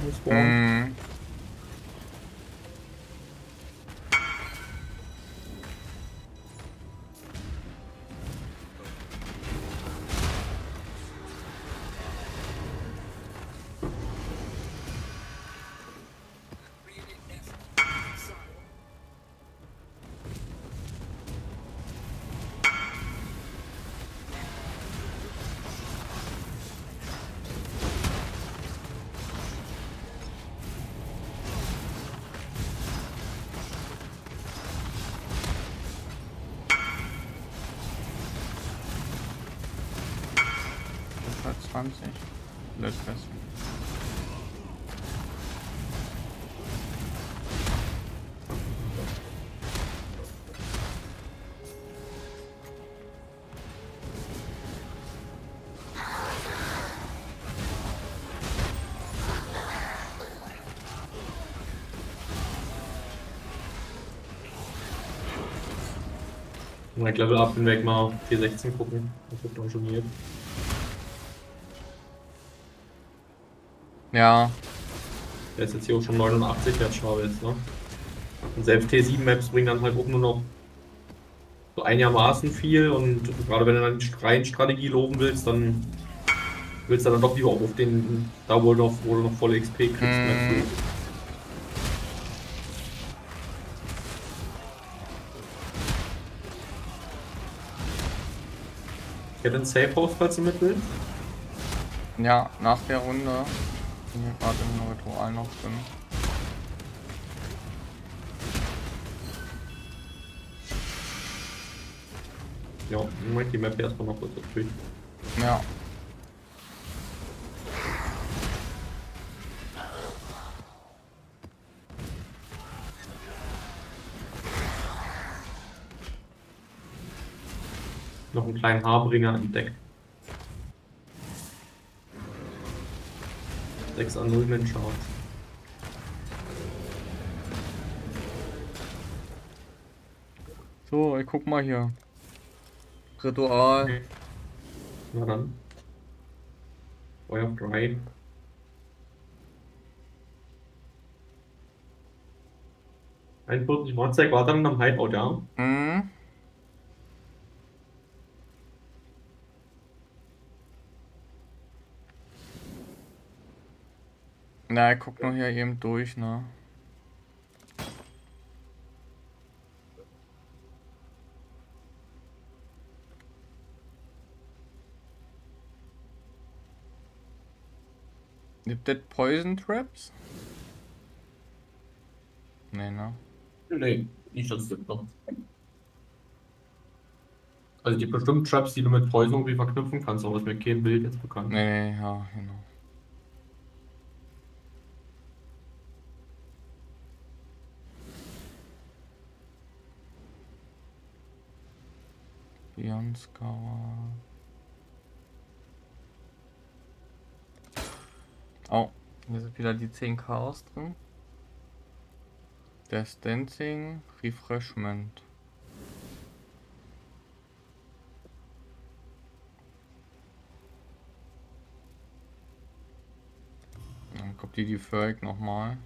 S2: Direkt Level up den Weg mal 416 gucken. Das wird dann schon hier.
S1: Ja,
S2: Der ist jetzt hier auch schon 89 Wert Chavez, ne? Und selbst T7-Maps bringen dann halt auch nur noch so einigermaßen viel und gerade wenn du dann die Reihenstrategie loben willst, dann willst du dann doch lieber auch auf den, da wo du noch, wo du noch volle XP kriegst.
S1: Mm.
S2: Ich hätte einen Safe House, falls du mit willst.
S1: ja, nach der Runde. Bin hier gerade im Ritual noch drin.
S2: Ja, ich möchte die Map erstmal noch kurz durch.
S1: Ja.
S2: Noch einen kleinen Haarbringer entdeckt. 6 an 0 Mensch aus.
S1: So, ich guck mal hier. Ritual.
S2: Na dann. Feuer auf 3. Einundvierzig Monster war dann am Hideout, ja.
S1: Mhm. Na, guck nur hier eben durch, ne? Gibt das Poison Traps? Nee, ne?
S2: Nee, nicht das stimmt noch. Also die bestimmten Traps, die du mit Poison irgendwie verknüpfen kannst, aber das mir kein Bild jetzt bekannt.
S1: Nee, nee, ja, genau. Scour. Oh, hier sind wieder die 10 Chaos drin. Death Dancing, Refreshment. Dann kommt die die Ferg nochmal.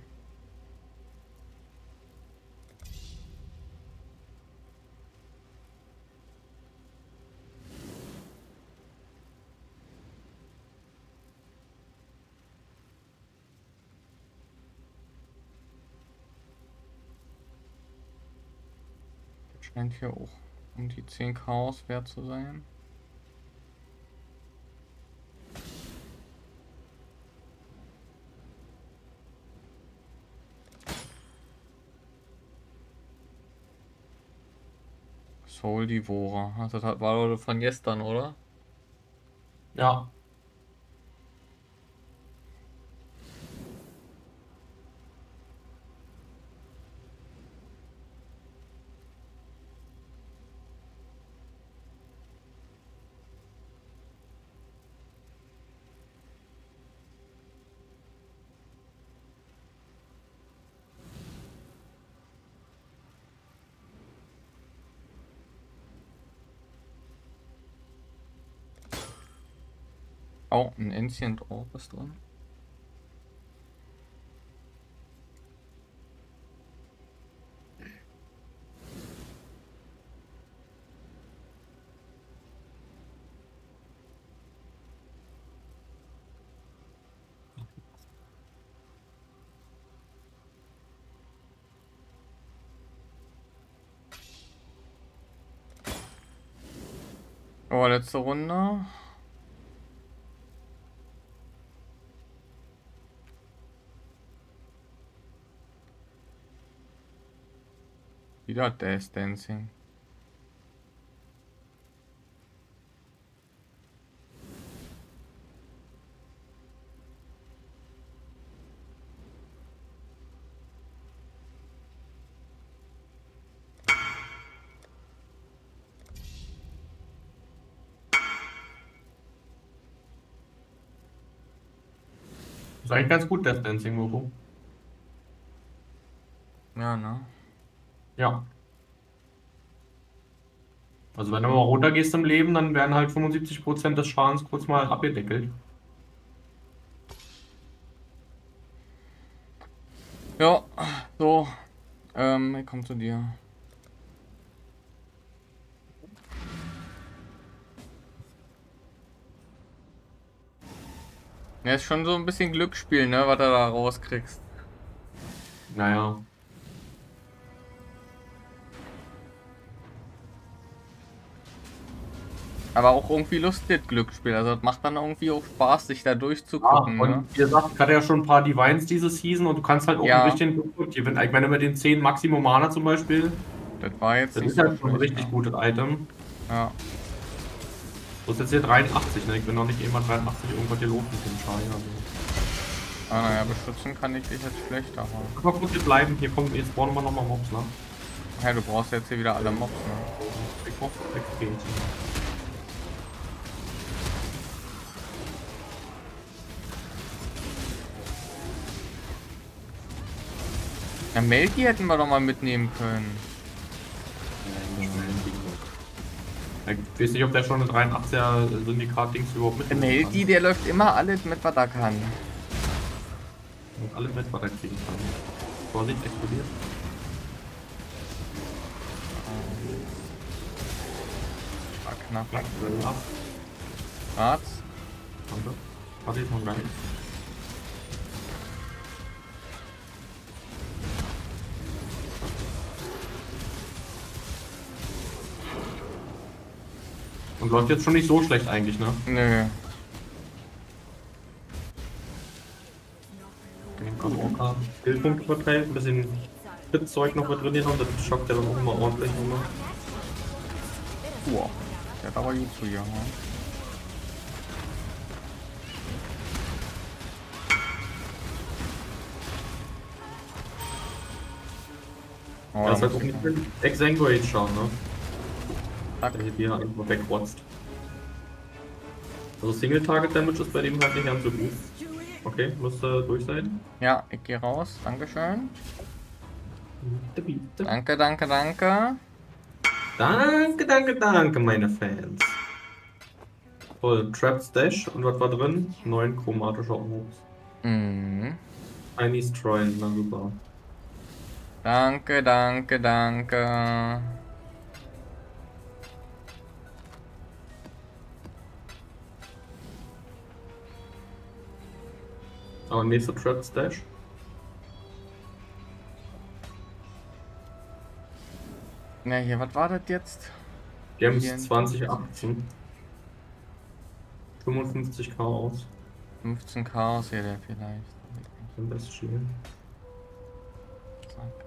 S1: Scheint hier auch um die 10 Chaos wert zu sein. Soul Devourer. Ach, Das war doch von gestern, oder?
S2: Ja.
S1: Oh, ein Ancient Orb ist drin. Oh, letzte Runde. Wieder Death Dancing.
S2: Ist eigentlich ganz gut, Death Dancing, Moko.
S1: Ja, ne?
S2: Ja. Also wenn du mal runtergehst im Leben, dann werden halt 75% des Schadens kurz mal abgedeckelt.
S1: Ja, so. Ähm, ich komm zu dir. Ja, ist schon so ein bisschen Glücksspiel, ne, was du da rauskriegst.
S2: Naja.
S1: Aber auch irgendwie lustig Glücksspiel. Also das macht dann irgendwie auch Spaß, sich da
S2: Ja,
S1: durchzugucken, ne?
S2: und wie gesagt, ich hatte ja schon ein paar Divines diese Season und du kannst halt auch
S1: Ja.
S2: Glück gewinnen. Ich meine, mit den 10 Maximum Mana zum Beispiel,
S1: Das war jetzt
S2: das ist halt schon ein
S1: schlecht,
S2: richtig
S1: ja.
S2: gutes Item.
S1: Ja.
S2: So ist jetzt hier 83, ne? Ich bin noch nicht immer 83 irgendwas hier los mit dem Schei. Also.
S1: Ah, naja, beschützen kann ich dich jetzt schlechter haben.
S2: Mal kurz hier bleiben, hier kommt jetzt brauchen wir nochmal Mobs, ne?
S1: Ja, du brauchst jetzt hier wieder alle Mobs, ne?
S2: Ich brauch XP.
S1: Ja, Melki hätten wir doch mal mitnehmen können.
S2: Ich weiß nicht, ob der schon ein 83er Syndikat-Dings überhaupt mit.
S1: Der Meldi, der läuft immer alles mit, was er kann.
S2: Und alle mit, was er kriegen kann. Vorsicht, explodiert.
S1: War knapp.
S2: Danke. Warte, ich noch gar nicht. Und läuft jetzt schon nicht so schlecht eigentlich, ne?
S1: Nö.
S2: Haben. Skillpunkte verteilt, ein bisschen Spitzzeug noch mit drin genommen, das schockt ja dann auch immer ordentlich immer.
S1: Boah. Der hat aber gut zu ja. Oh,
S2: Ja, das
S1: da
S2: heißt auch nicht
S1: ich-
S2: mit Exanguate schauen, ne?
S1: Zack.
S2: Der hier einfach wegrotzt. Also Single Target Damage ist bei dem halt nicht ganz so gut. Okay, müsste durch sein.
S1: Ja, ich gehe raus. Dankeschön.
S2: Danke,
S1: Danke, danke, danke.
S2: danke, danke, danke, meine Fans. Voll, Trap Stash und was war drin? Neun chromatische Orbs.
S1: Mhm.
S2: Tiny Stroin, na super.
S1: Danke, danke, danke.
S2: Aber nächster Trap Stash.
S1: Na hier, was war das jetzt?
S2: Gems
S1: Hier.
S2: 2018. 55k aus.
S1: 15 Chaos hier der vielleicht.
S2: Im Best Shield.
S1: Zack.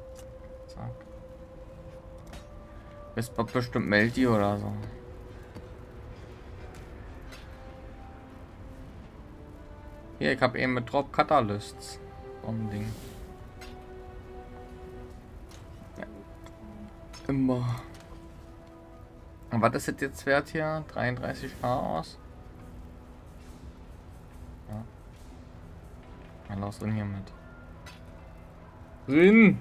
S1: Zack. Ist doch bestimmt Melty oder so. Hier, ich hab eben mit Drop Catalysts. So ein Ding. Ja. Immer. Und was ist jetzt wert hier? 33 aus? Ja. Dann lass drin hier mit. Drin!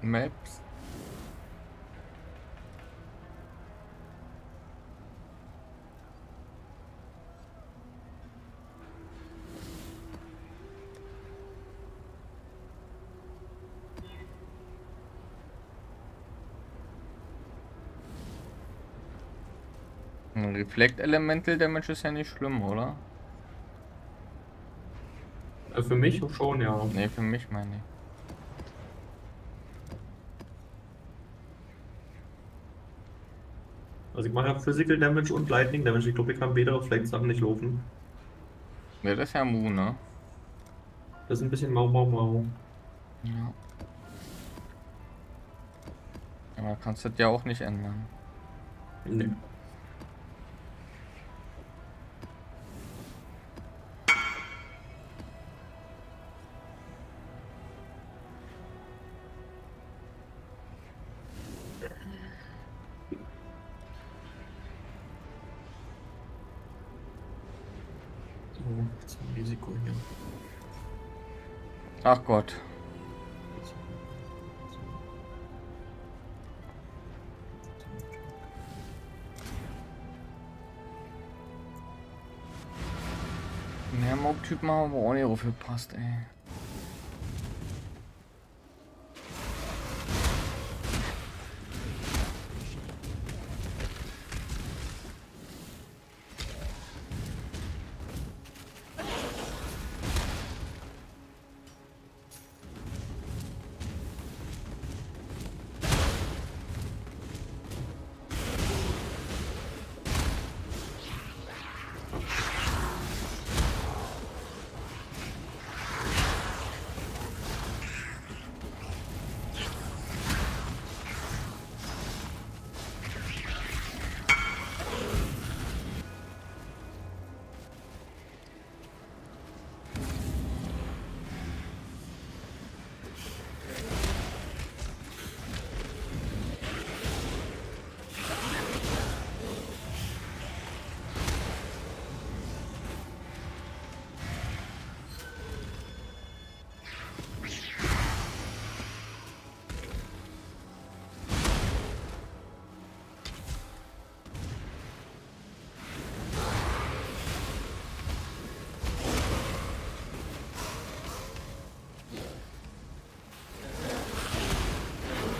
S1: Maps. Ein Reflect Elemental Damage ist ja nicht schlimm, oder?
S2: Äh, Für mich schon, ja.
S1: Ne, für mich meine ich.
S2: Also ich mache ja Physical Damage und Lightning Damage. Ich glaube, ich kann beide Reflex-Sachen nicht laufen.
S1: Ja, das ist ja Mu, ne?
S2: Das ist ein bisschen mau mau mau.
S1: Ja. Aber kannst du das ja auch nicht ändern.
S2: Nee.
S1: Ach Gott. Mehr Mob-Typen haben aber auch nicht wofür passt, ey.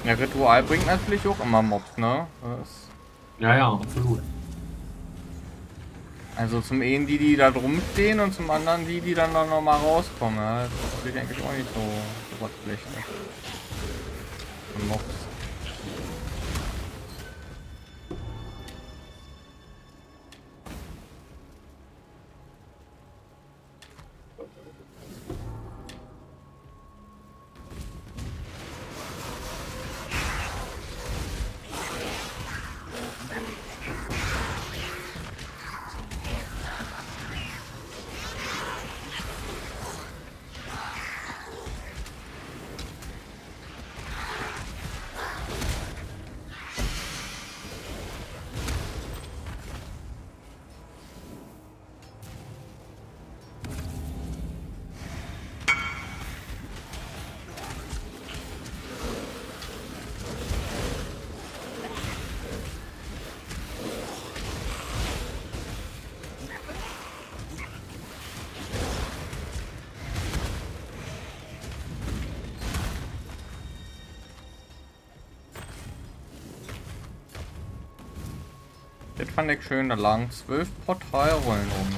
S1: Ja, Ritual bringt natürlich auch immer Mobs, ne? Das,
S2: Ja, ja, absolut.
S1: also zum einen die, die da drum stehen und zum anderen die, die dann noch mal rauskommen. Ja? Das ist natürlich eigentlich auch nicht so, so was Schlechtes. Für Mobs. Fand ich schön, da lagen zwölf Portalrollen rum. Ne?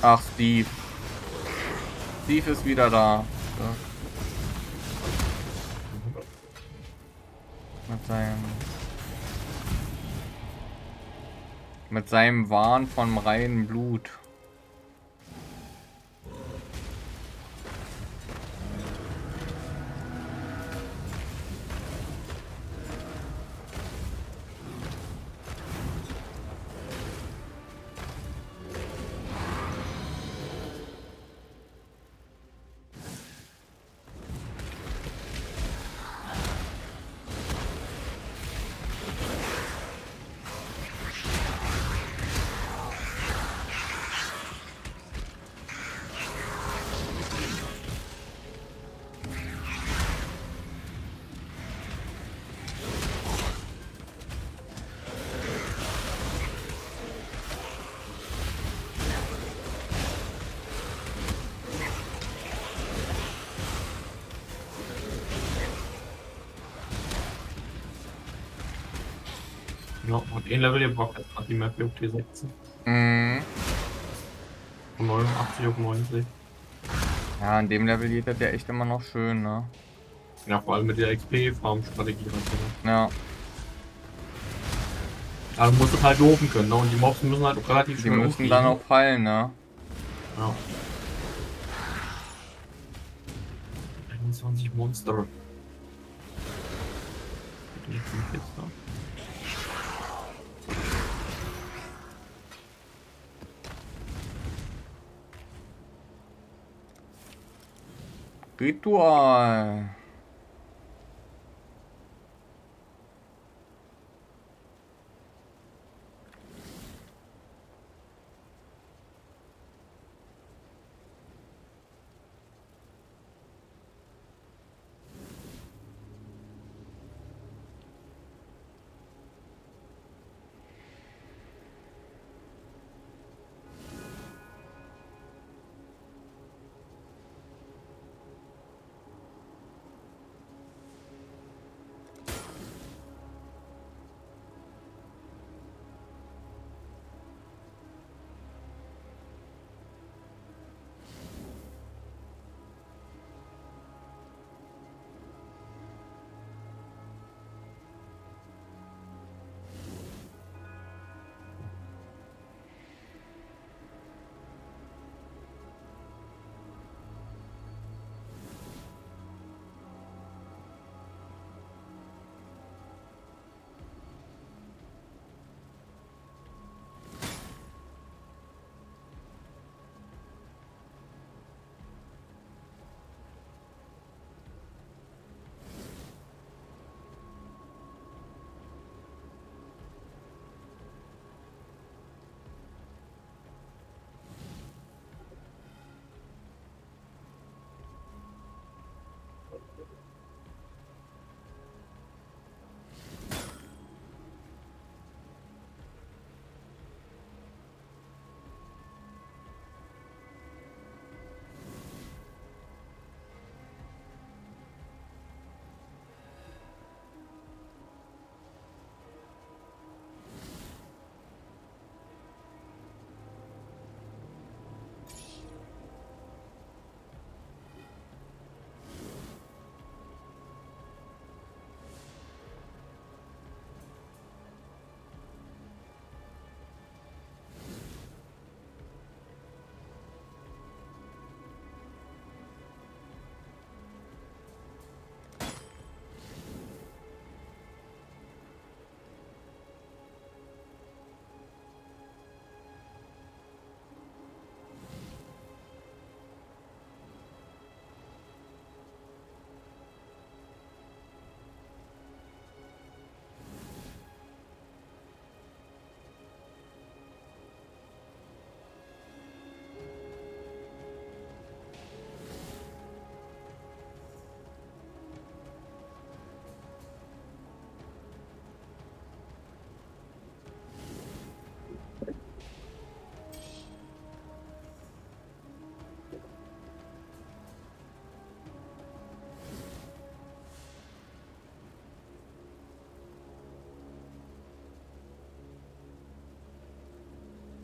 S1: Ach, Steve. Steve ist wieder da. Ja. Mit seinem... Mit seinem Wahn von reinem Blut.
S2: Ja, und ein Level gebraucht jetzt gerade die Map auf T16.
S1: Mhm.
S2: Von 89 auf 90.
S1: Ja, an dem Level geht das ja echt immer noch schön, ne?
S2: Ja, vor allem mit der XP-Farm-Strategie. ne?
S1: Ja.
S2: Aber du musst es halt loben können, ne? Und die Mobs müssen halt auch relativ
S1: Die müssen dann auch fallen, ne?
S2: Ja. 21 Monster. 腿
S1: 短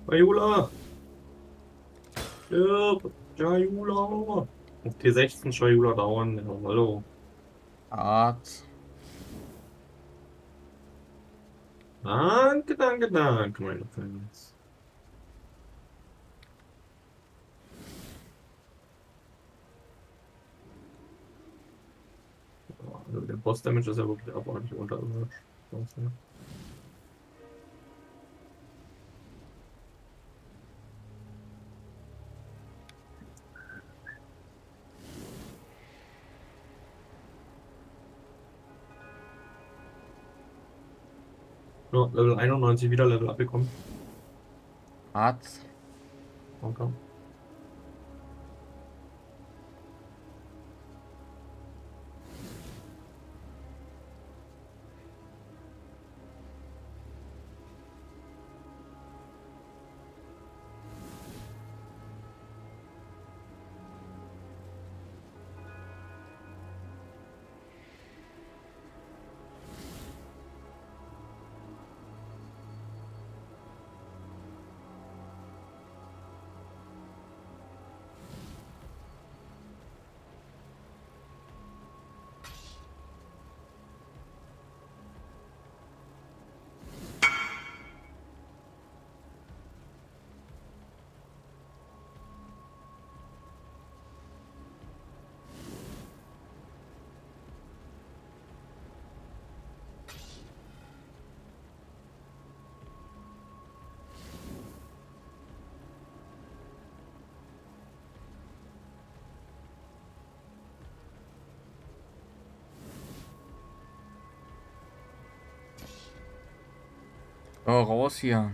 S2: Jayula! Stirb! Jayula! Auf T16 Jayula dauern. Ja, hallo.
S1: Art.
S2: Danke, danke, danke, meine Fans. Also der Boss-Damage ist ja wirklich abartig unterirdisch. Level 91 wieder Level abbekommen.
S1: Art.
S2: Danke.
S1: Raus hier.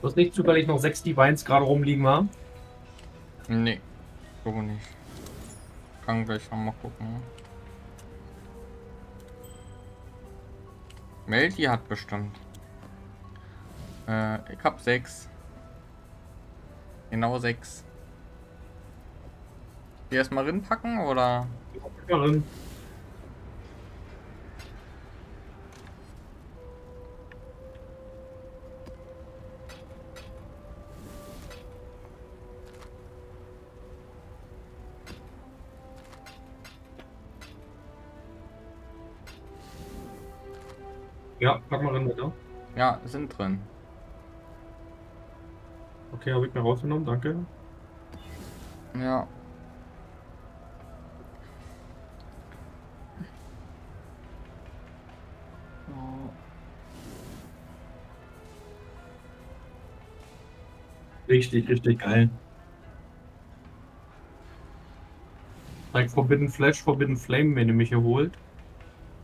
S2: Du hast nicht zufällig noch sechs Divines gerade rumliegen, war?
S1: Nee, so nicht. Kann gleich noch mal gucken. Meldi hat bestimmt. Äh, ich hab sechs. Genau sechs. Die erstmal rinpacken oder?
S2: Ja, dann. Ja, pack mal rein, bitte.
S1: Ja, sind drin.
S2: Okay, habe ich mir rausgenommen, danke.
S1: Ja.
S2: Richtig, richtig geil. Like Forbidden Flash, Forbidden Flame mir nämlich erholt.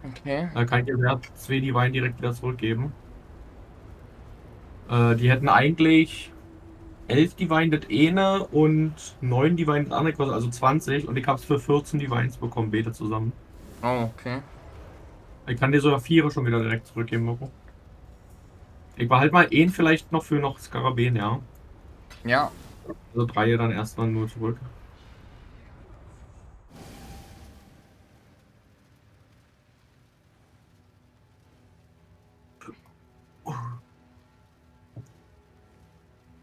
S1: Okay.
S2: Da kann ich den Wert 2 Divine direkt wieder zurückgeben. Äh, die hätten eigentlich 11 Divine das eine und 9 Divine das andere gekostet, also 20. Und ich habe es für 14 Divines bekommen, beide zusammen.
S1: Oh, okay.
S2: Ich kann dir sogar 4 schon wieder direkt zurückgeben, Mirko. Ich behalte mal einen vielleicht noch für noch Skarabäen, ja.
S1: Ja.
S2: Also drei dann erstmal nur zurück.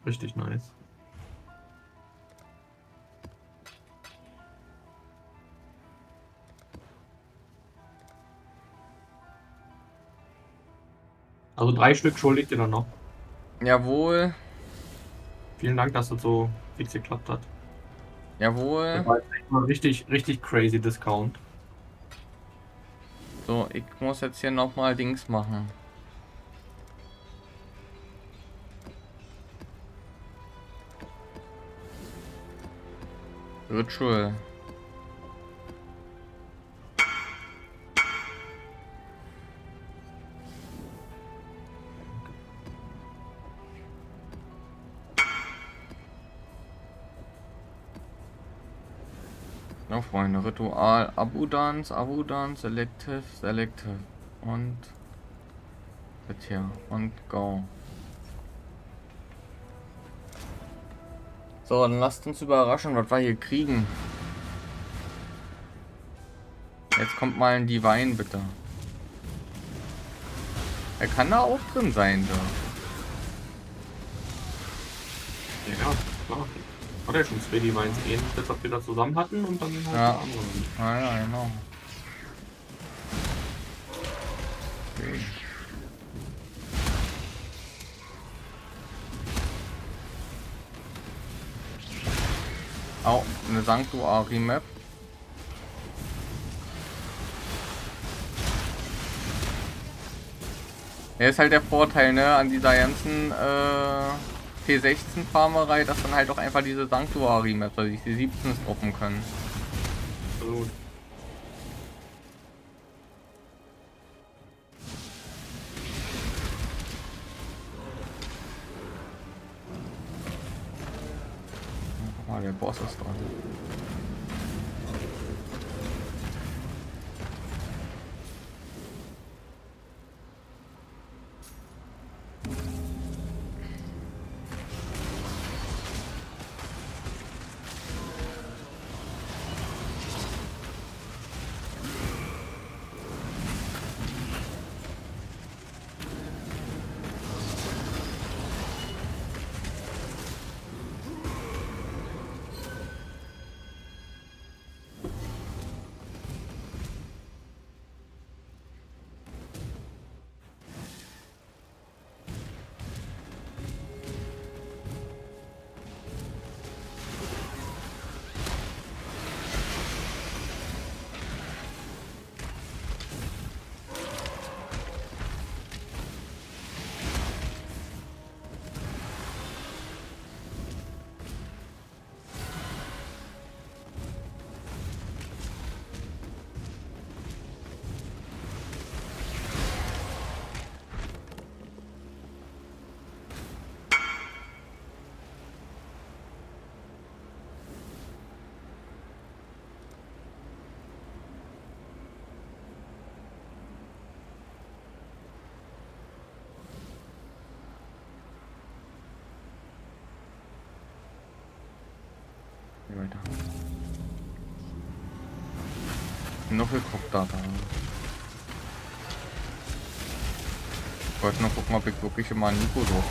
S2: Richtig nice. Also drei Stück schuldig dir dann noch.
S1: Jawohl.
S2: Vielen Dank, dass das so fix geklappt hat.
S1: Jawohl.
S2: Richtig, richtig crazy Discount.
S1: So, ich muss jetzt hier nochmal Dings machen. Ritual. Ja, Freunde, Ritual, Abudance, Abudance, Selective, Selective und hier und go. So, dann lasst uns überraschen, was wir hier kriegen. Jetzt kommt mal ein Divine, bitte. Er kann da auch drin sein, da.
S2: Ja, klar. Hat er schon zwei Divines. Einen, das was wir da zusammen hatten und dann halt
S1: Ja.
S2: der andere.
S1: Ah ja, genau. Okay. Eine Sanctuary-Map. Der ist halt der Vorteil, ne, an dieser ganzen äh, T16-Farmerei, dass dann halt auch einfach diese Sanctuary-Maps, also die 17 droppen können.
S2: Absolut.
S1: Noch geguckt da. Ich wollte nur gucken, ob ich wirklich immer Nico habe.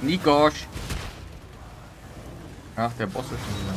S1: Nikosch! Ach, der Boss ist schon wieder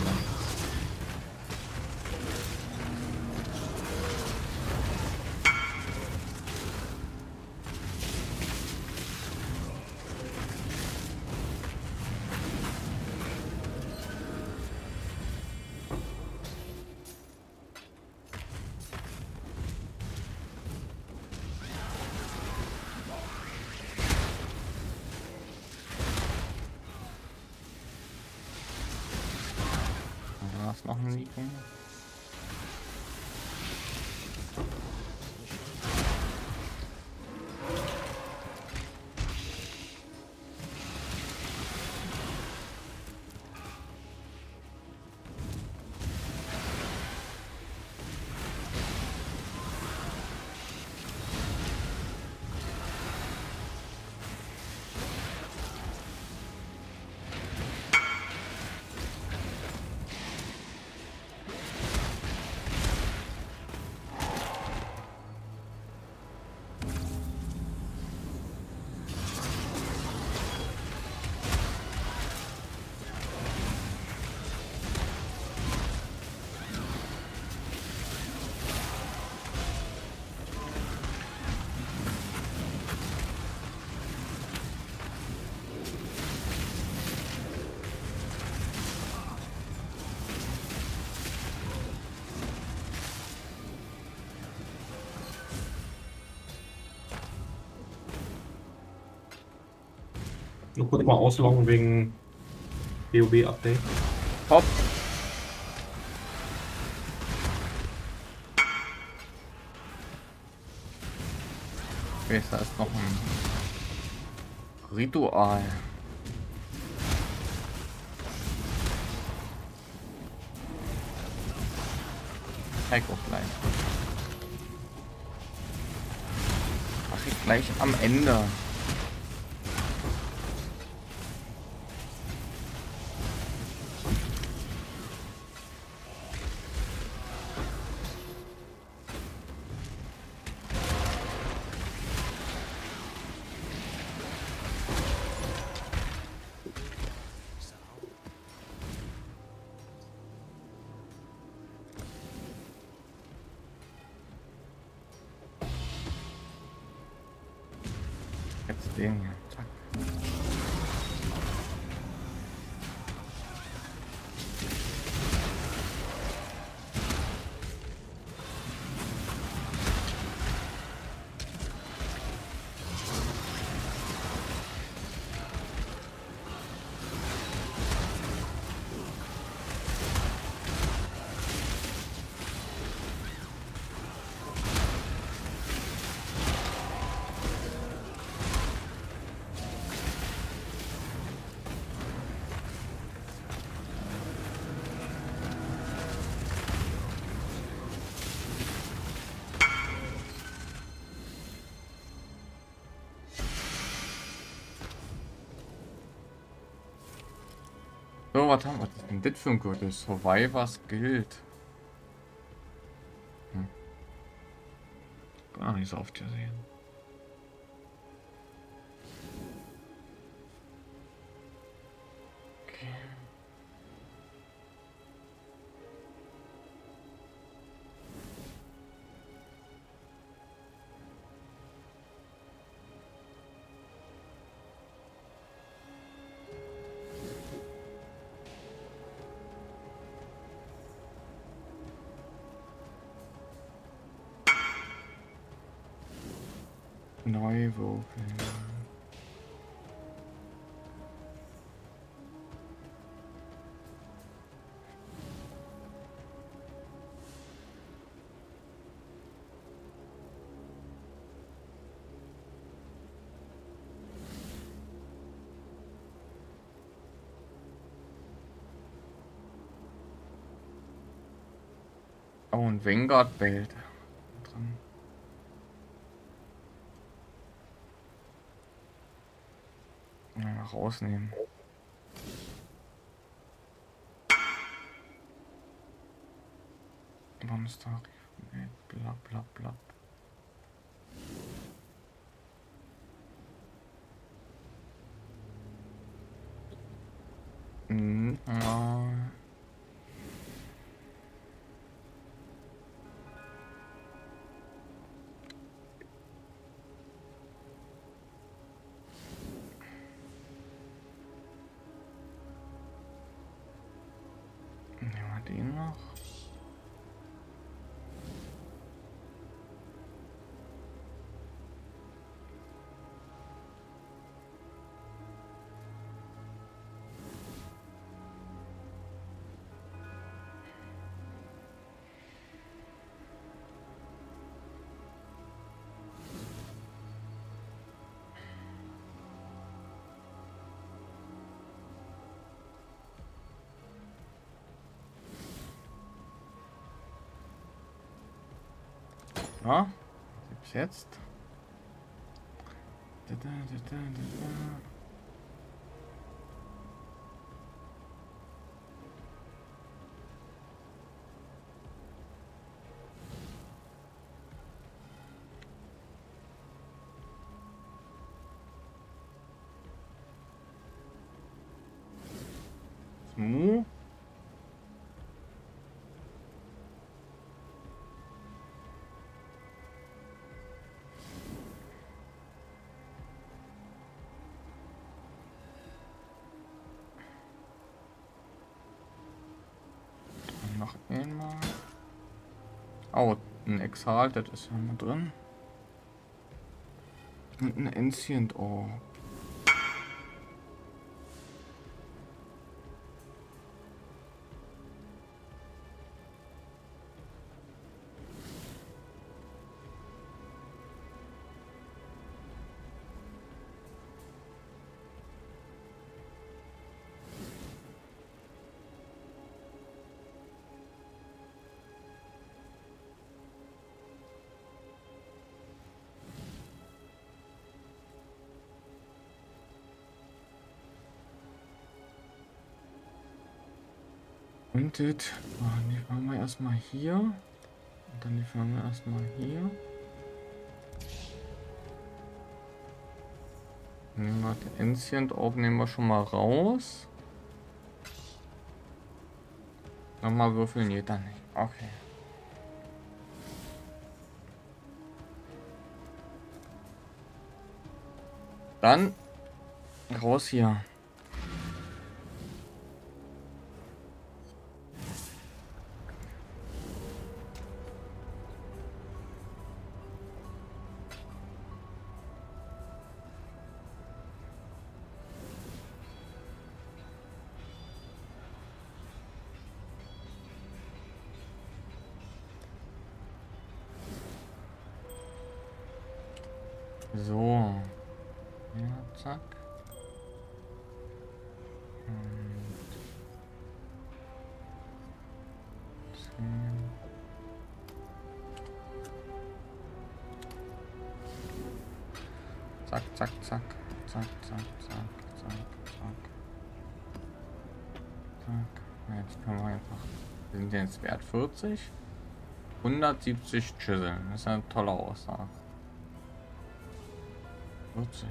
S2: Nur kurz mal ausloggen wegen WoW-Update.
S1: Hopp! Da ist noch ein Ritual. Zeig auch gleich. Ach gleich am Ende. Was haben wir denn das für ein Gürtel? Survivors Guild. Hm. Gar nicht so oft gesehen. Oh, und Vanguard bellt. Ja, rausnehmen. Nee, bla bla bla. Mm, ah. Den noch. Ja, bis jetzt. Da, da, da, da, da, da. Mu. Dann noch einmal. Oh, ein Exalt, das ist ja mal drin. Und ein Ancient Orb. Das, oh, liefern wir erstmal hier. Und dann liefern wir erstmal hier. Nehmen wir den Ancient Orb nehmen wir schon mal raus. Nochmal würfeln geht dann nicht. Okay. Dann raus hier. Wert 40. 170 Chisel. Das ist eine tolle Aussage. 40.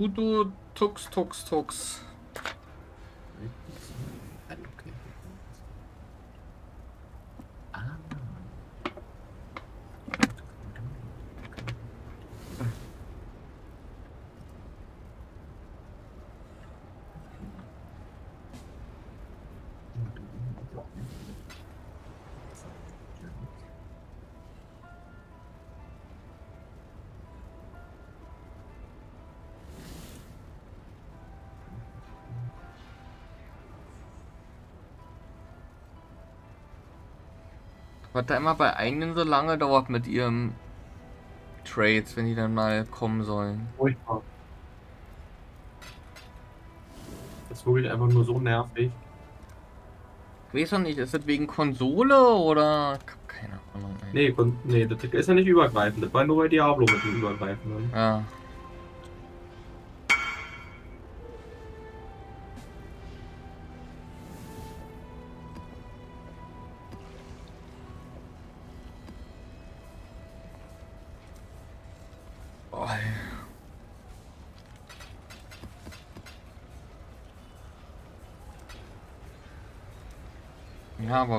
S1: Utu, Tux, Tux, Tux. Was da immer bei eigenen so lange dauert mit ihrem Trades, wenn die dann mal kommen sollen.
S2: Furchtbar. Das ist wirklich einfach nur so nervig.
S1: Ich weiß doch nicht, ist das wegen Konsole oder. Keine Ahnung, ey.
S2: Nee, kon nee, das ist ja nicht übergreifend. Das war nur bei Diablo mit dem Übergreifenden.
S1: Ja.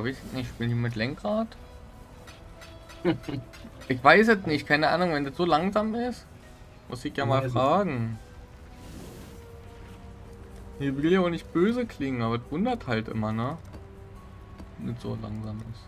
S1: Weiß ich nicht, spielen die mit Lenkrad? ich weiß es nicht, keine Ahnung, wenn das so langsam ist. Muss ich ja mal
S2: es
S1: fragen. Ich will ja auch nicht böse klingen, aber es wundert halt immer, ne? Wenn es so langsam ist.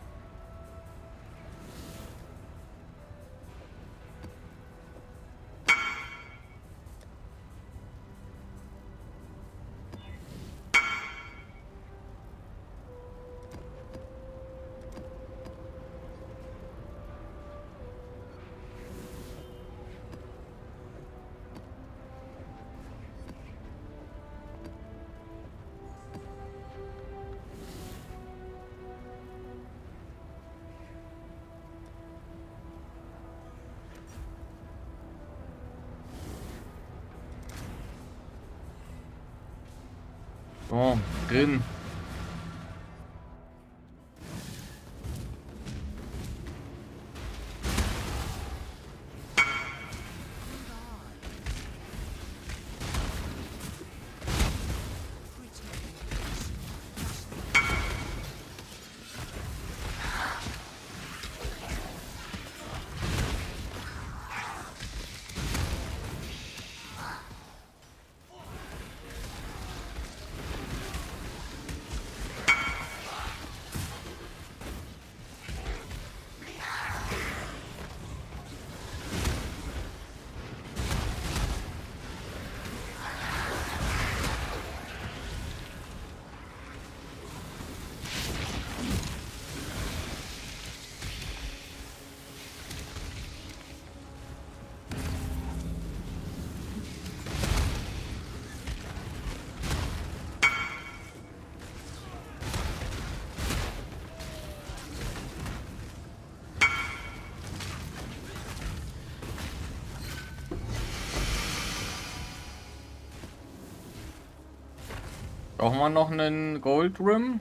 S2: Brauchen wir noch einen Gold Rim?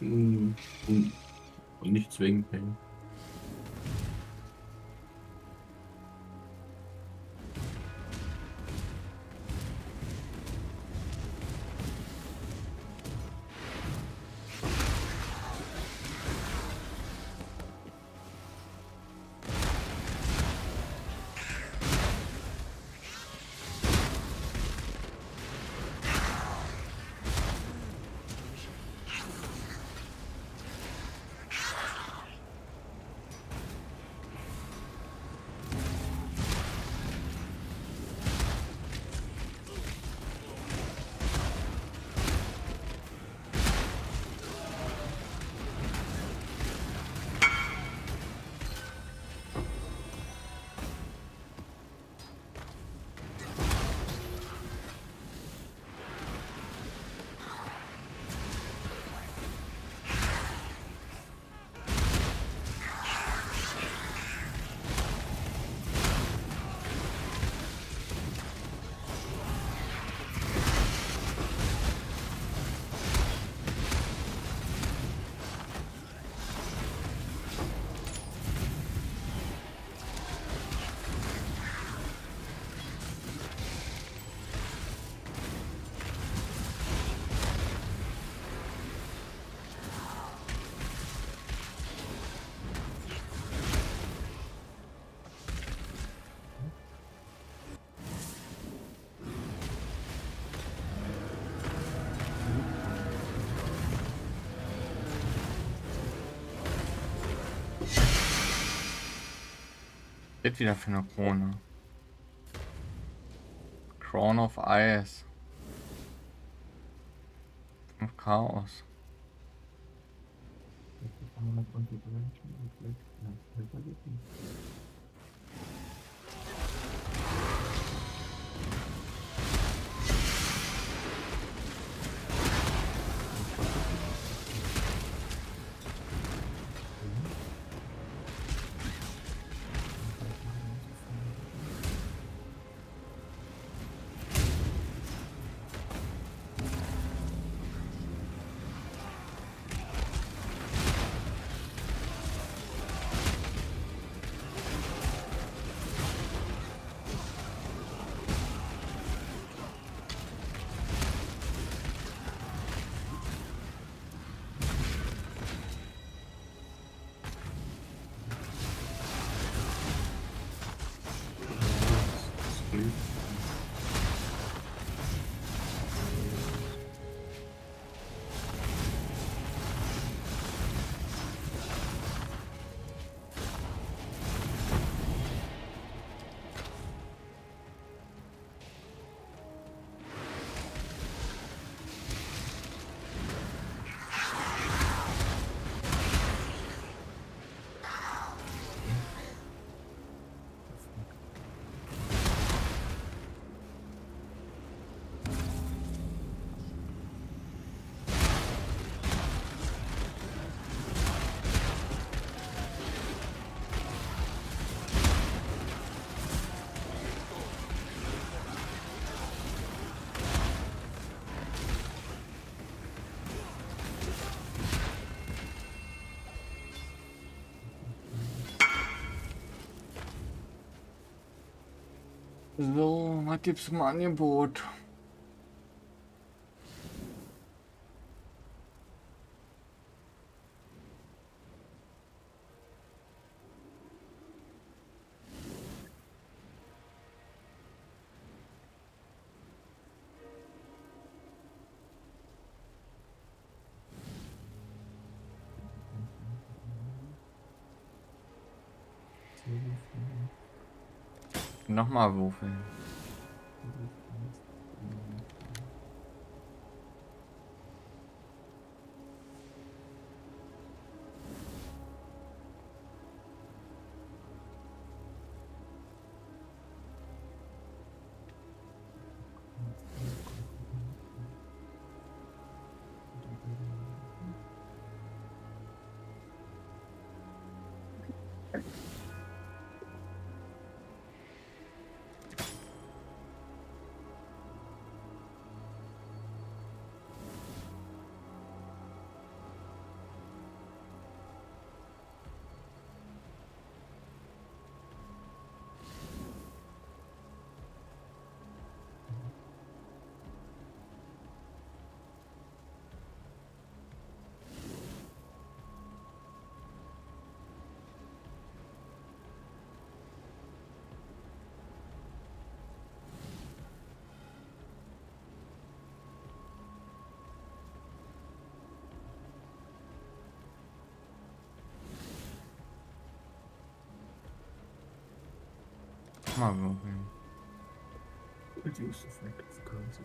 S1: Hm, nicht zwingend.
S2: Das wieder für eine Krone. Crown of Ice. Und Chaos. So, was gibt's im Angebot? Nochmal würfeln. Reduce effect of currency.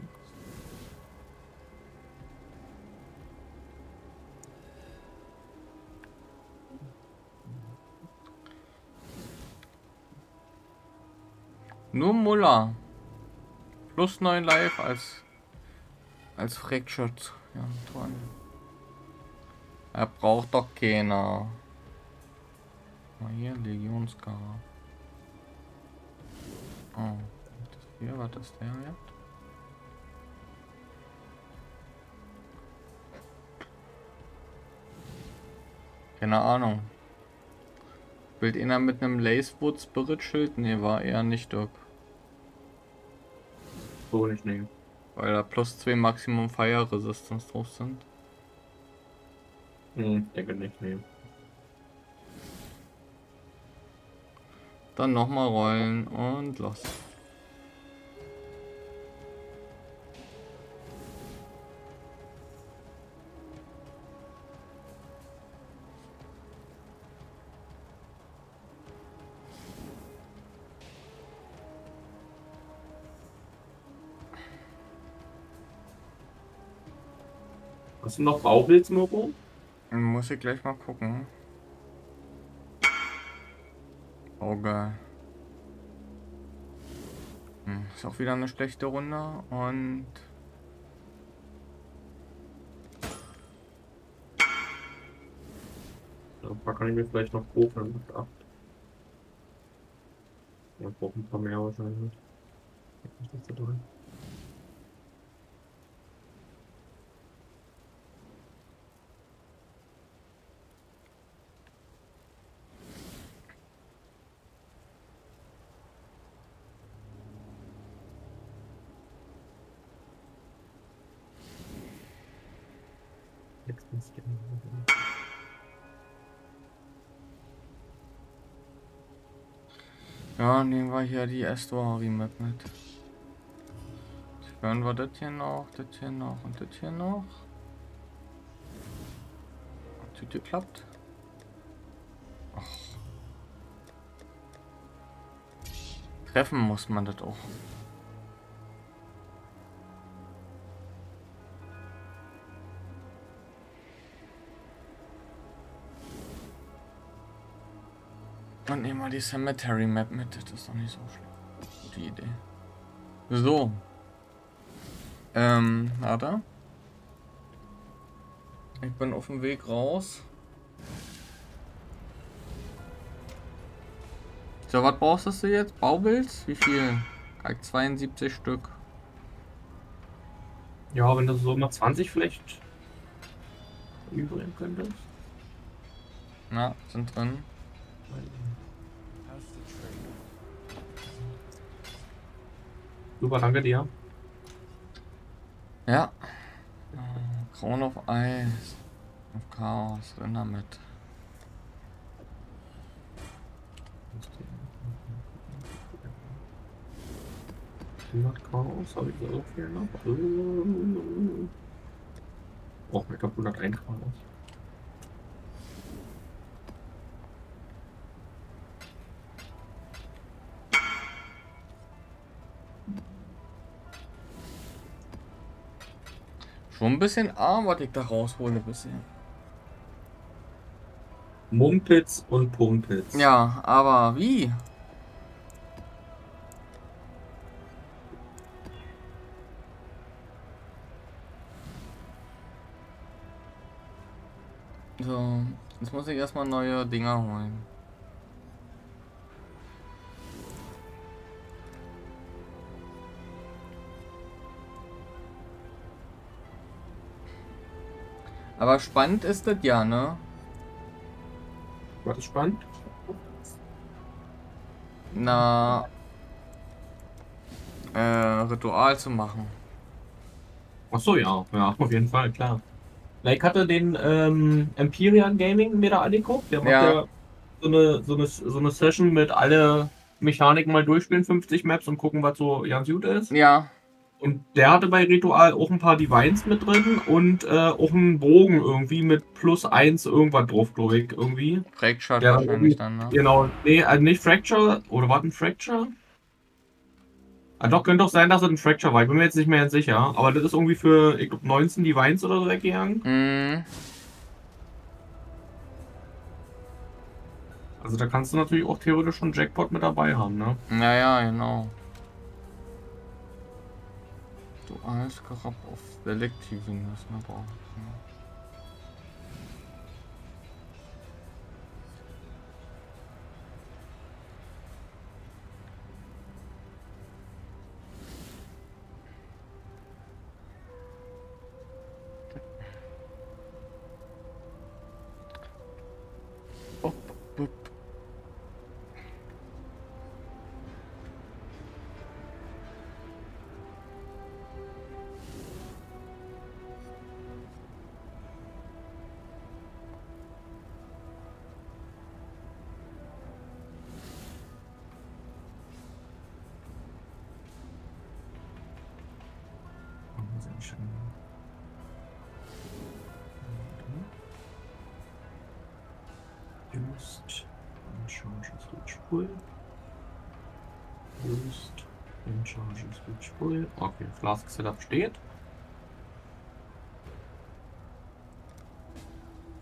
S1: Nur Muller. Plus 9 Live als als Fractured. Ja, toll. Er braucht doch keiner. Mal hier, Legionskar. Oh. Hier, was ist der jetzt? Keine Ahnung. Bild einer mit einem Lacewood Spirit Schild? Nee, war eher nicht Dirk.
S2: So nicht nehmen.
S1: Weil da plus 2 Maximum Fire Resistance drauf sind.
S2: Hm, denke nicht nehmen.
S1: Dann nochmal rollen und los.
S2: Hast du noch Bauchwilz, Mirko?
S1: Muss ich gleich mal gucken. Oh geil. Hm, ist auch wieder eine schlechte Runde und
S2: Da kann ich mir vielleicht noch kochen mit 8. Ja, braucht ein paar mehr wahrscheinlich. Was ist da drin?
S1: Nehmen wir hier die Estuary Map mit. Hören wir das hier noch, das hier noch und das hier noch. Hat das geklappt? Treffen muss man das auch. Die Cemetery Map mit. Das ist doch nicht so schlecht. Gute Idee. So. Ähm, warte. Ich bin auf dem Weg raus. So, was brauchst du jetzt? Baubilds? Wie viel? Gleich 72 Stück.
S2: Ja, wenn du so mal 20 vielleicht übrigen könntest.
S1: Na, sind drin
S3: the trade?
S2: Super, danke dir.
S1: Ja. Äh, Crown of Ice. Auf Chaos. Drin damit.
S2: 100 Chaos, habe ich so viel noch? Oh, ich glaube 101 Chaos.
S1: Schon ein bisschen arm, was ich da raushole bisher.
S2: Mumpitz und Pumpitz.
S1: Ja, aber wie? So, jetzt muss ich erstmal neue Dinger holen. Aber spannend ist das ja, ne?
S2: War das spannend?
S1: Na, äh, Ritual zu machen.
S2: Ach so, ja. Ja, auf jeden Fall, klar. Na, ich hatte den ähm, Empyrean Gaming mir da angeguckt. Der macht
S1: Ja.
S2: ja, so, eine, so, eine, so eine Session mit alle Mechaniken mal durchspielen, 50 Maps und gucken, was so ganz gut ist.
S1: Ja,
S2: Und der hatte bei Ritual auch ein paar Divines mit drin und äh, auch einen Bogen irgendwie mit plus 1 irgendwas drauf, glaube ich, irgendwie.
S1: Fractured
S2: Ja,
S1: wahrscheinlich dann, ne?
S2: Genau, nee, also nicht Fracture, oder war ein Fracture? Ah, doch, könnte doch sein, dass es ein Fracture war. Ich bin mir jetzt nicht mehr ganz sicher. Aber das ist irgendwie für, ich glaube, 19 Divines oder so weggegangen.
S1: Mhm.
S2: Also da kannst du natürlich auch theoretisch schon Jackpot mit dabei haben, ne?
S1: Naja, genau. Duales Karab auf selektiven müssen
S2: Flask Setup steht.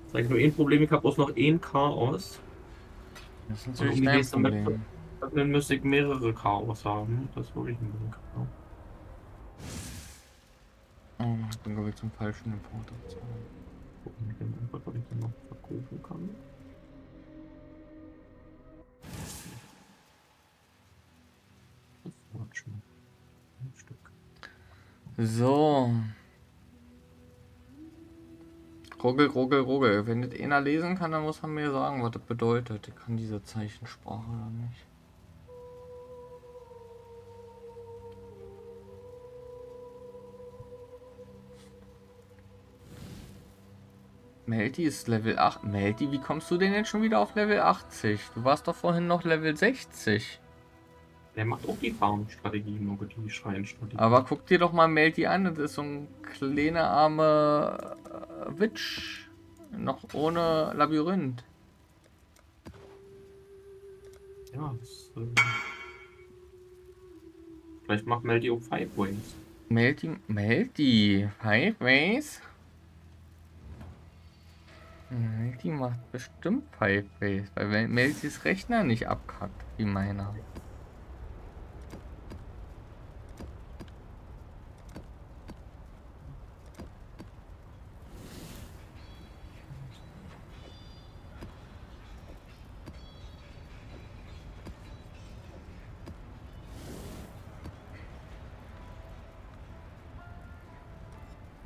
S2: Das ist eigentlich nur ein Problem, ich habe bloß noch ein Chaos.
S1: Das ist
S2: Und
S1: natürlich
S2: um die nächste Map. Dann müsste ich mehrere Chaos haben. Das ist wirklich ein bisschen.
S1: Oh, ich bin glaube ich zum falschen Importer.
S2: Gucken, Import, was ich dann noch verkaufen kann.
S1: So. Ruggel, ruggel, ruggel. Wenn das einer lesen kann, dann muss er mir sagen, was das bedeutet. Ich kann diese Zeichensprache oder nicht. Melty ist Level 8. Melty, wie kommst du denn jetzt schon wieder auf Level 80? Du warst doch vorhin noch Level 60.
S2: Der macht auch die Farmstrategie, nur die Schreienstrategie.
S1: Aber guck dir doch mal Melty an, das ist so ein kleiner arme äh, Witch. Noch ohne Labyrinth.
S2: Ja, das, äh, Vielleicht macht Melody auch Five Ways.
S1: Melty, Melty, Five Ways? Melty macht bestimmt Five Ways, weil Mel- Meltys Rechner nicht abkackt, wie meiner.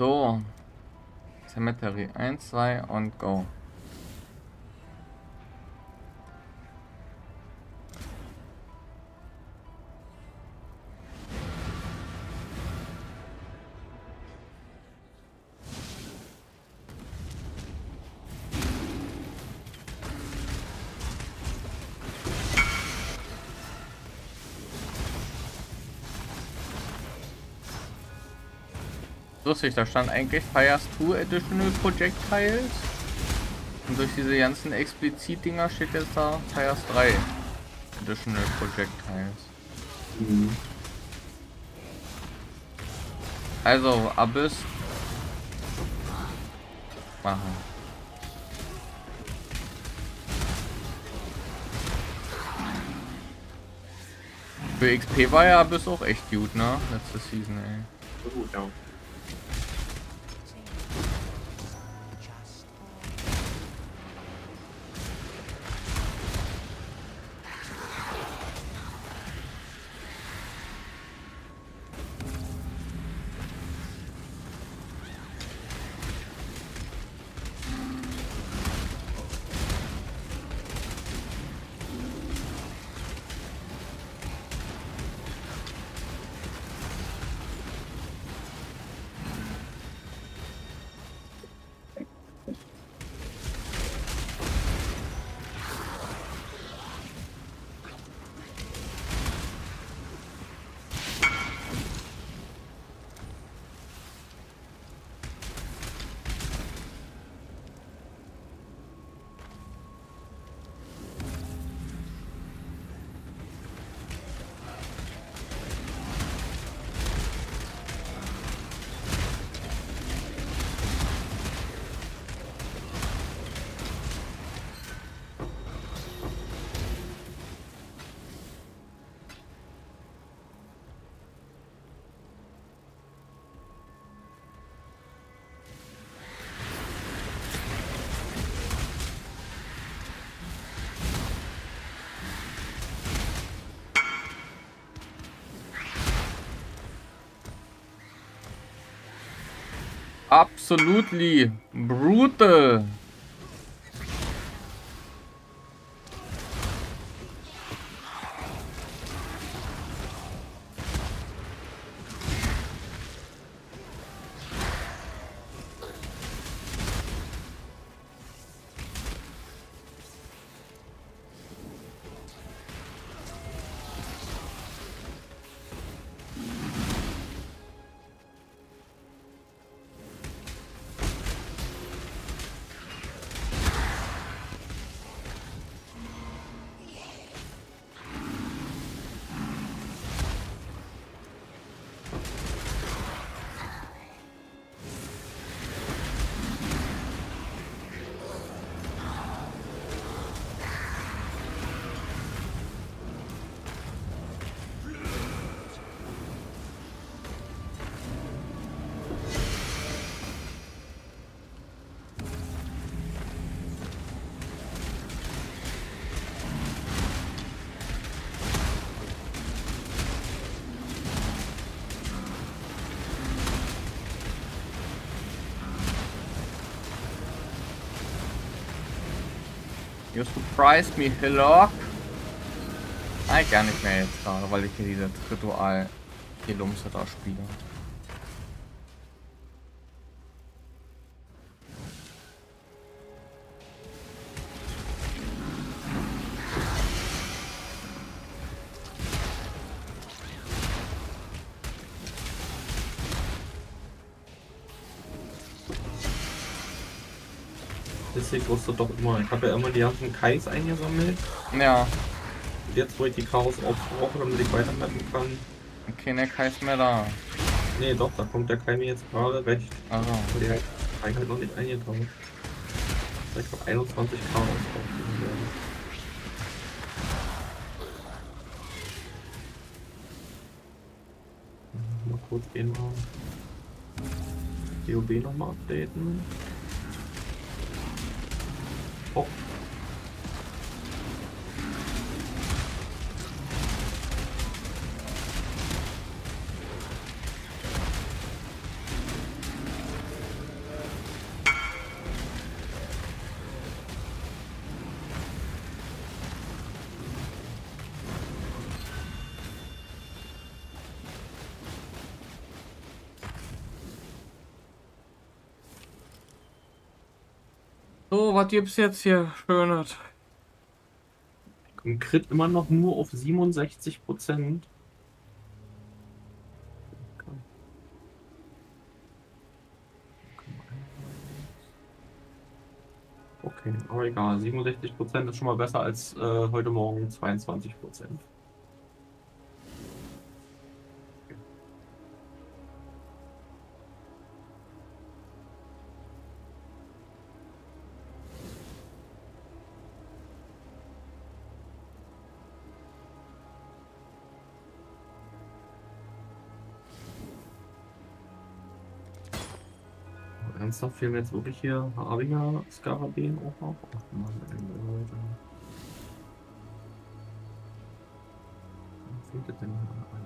S1: So. Cemetery 1, 2 und go. Lustig, da stand eigentlich Fires 2 Additional Projectiles. Und durch diese ganzen Explizit-Dinger steht jetzt da Fires 3 Additional Projectiles.
S2: Mhm.
S1: Also, Abyss. Machen. Für XP war ja Abyss auch echt gut, ne? Letzte Season, ey.
S2: Gut, ja.
S1: Absolutely brutal. Surprised me, Hillock. Nein, gar nicht mehr jetzt gerade, weil ich hier dieses Ritual Gelumse da spiele.
S2: Deswegen wusste doch immer, ich habe ja immer die ganzen Kais eingesammelt.
S1: Ja,
S2: Und jetzt, wo ich die Chaos aufbrauche, damit ich weitermappen kann.
S1: okay, ne Kai ist mehr da.
S2: Nee, doch, da kommt der Kai mir jetzt gerade recht.
S1: Also,
S2: Und der hat Kai halt noch nicht eingetaucht. Ich habe 21 Chaos. Mal kurz gehen mal. DOB nochmal updaten.
S1: Was gibt's jetzt hier Schönes?
S2: Im Crit immer noch nur auf 67 Prozent. Okay, aber egal. 67 Prozent ist schon mal besser als äh, heute Morgen 22 Prozent. Ernsthaft fehlen mir jetzt wirklich hier Harbinger Skarabäen auch noch? Ach Mann, Leute. Was fehlt denn hier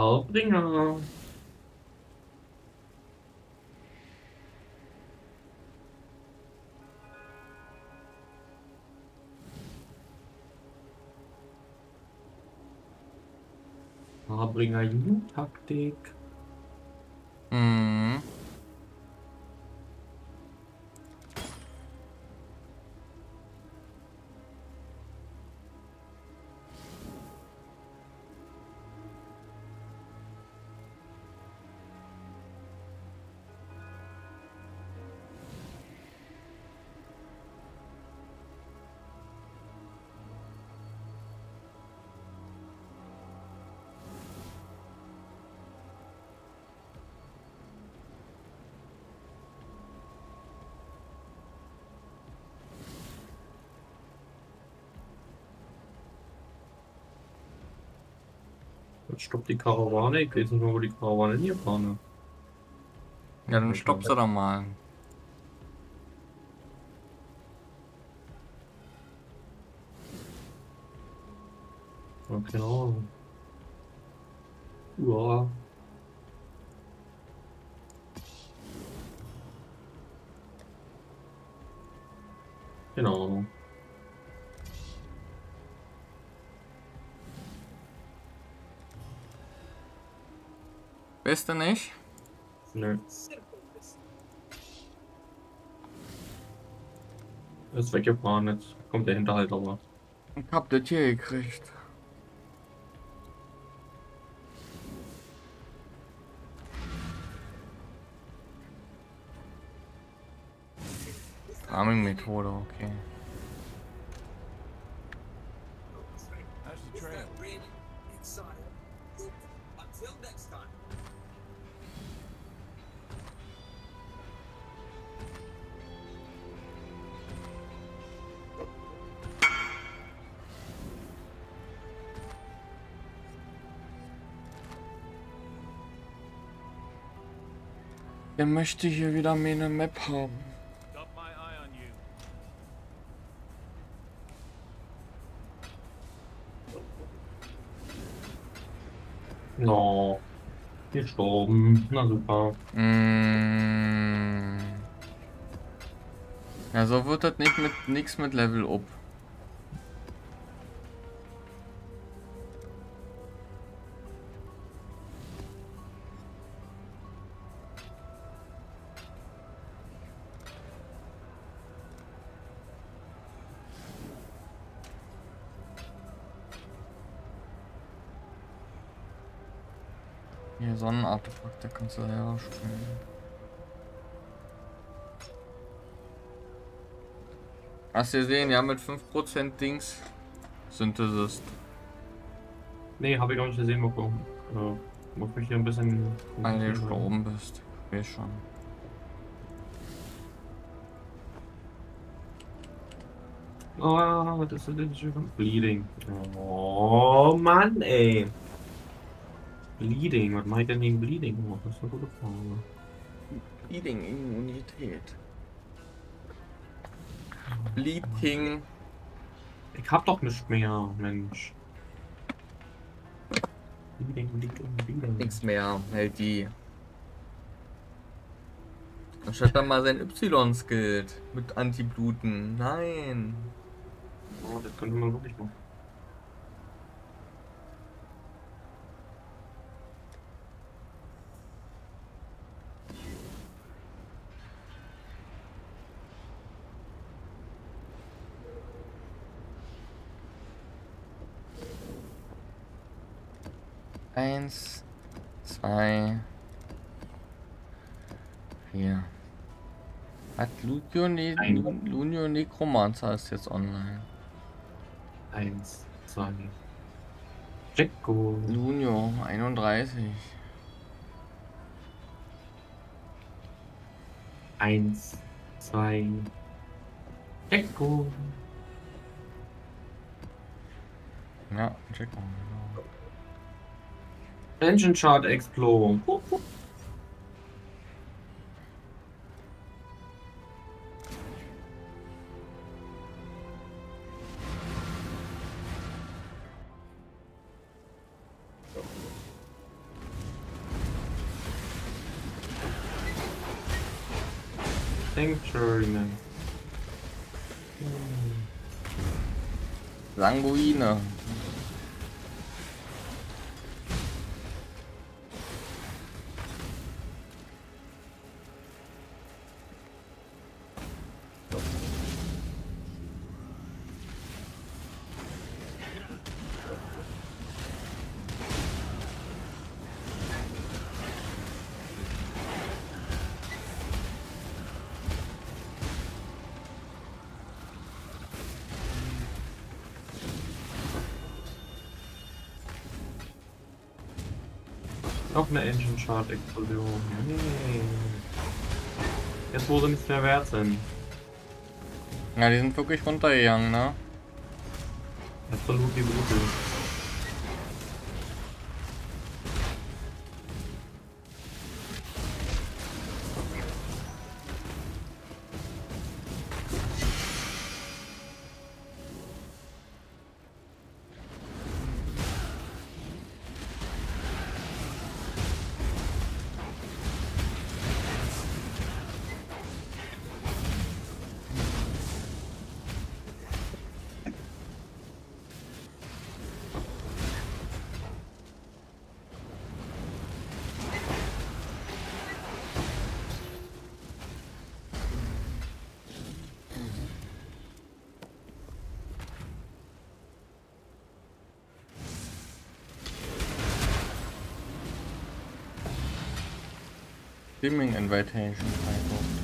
S2: ein? Harbringer. Harbringer Jugendtaktik. Jetzt stoppt die Karawane. Ich weiß nicht mehr, wo die Karawane hingefahren ist.
S1: Ja, dann stopp sie doch mal.
S2: Ja, keine Ahnung. Ja.
S1: Beste nicht?
S2: Nö. Ist weggefahren, jetzt kommt der Hinterhalt aber.
S1: Ich hab das hier gekriegt. Farming-Methode, okay. Der möchte hier wieder mehr eine Map haben.
S2: No. Gestorben. Na super.
S1: Mm. Ja, so wird das nicht mit nix mit Level up. Selber spielen. Hast du gesehen, ja mit 5% Dings Synthesis.
S2: Nee, habe ich gar nicht gesehen bekommen. Ja, muss mich hier ein bisschen.
S1: Weil du schon oben bist. Weiß schon.
S2: Oh, das ist ein schön. Bleeding. Oh Mann, ey. Bleeding, was meint denn gegen Bleeding? Oh, das ist eine gute Frage.
S1: Bleeding Immunität. Bleeding.
S2: Ich hab doch nicht mehr, Mensch. Bleeding, Bleeding, Bleeding.
S1: Nichts mehr, hält die. Anstatt dann mal sein Y-Skillt mit Anti-Bluten. Nein.
S2: Oh, das könnte man wirklich machen.
S1: Eins, zwei, vier. Hat Lucio, ne Lunio Necromancer ist jetzt online.
S2: Eins, zwei. Jacko.
S1: Lunio 31.
S2: Eins, zwei. Jacko.
S1: Ja. Genau.
S2: Engine Chart Explo. Sanctuaryman.
S1: Sanguine.
S2: Eine Engine Shard Explosion. Nee. Jetzt wo sie nichts mehr wert sind.
S1: Ja, die sind wirklich runtergegangen, ne?
S2: Absolut die Brute.
S1: Streaming Invitation freigerufen.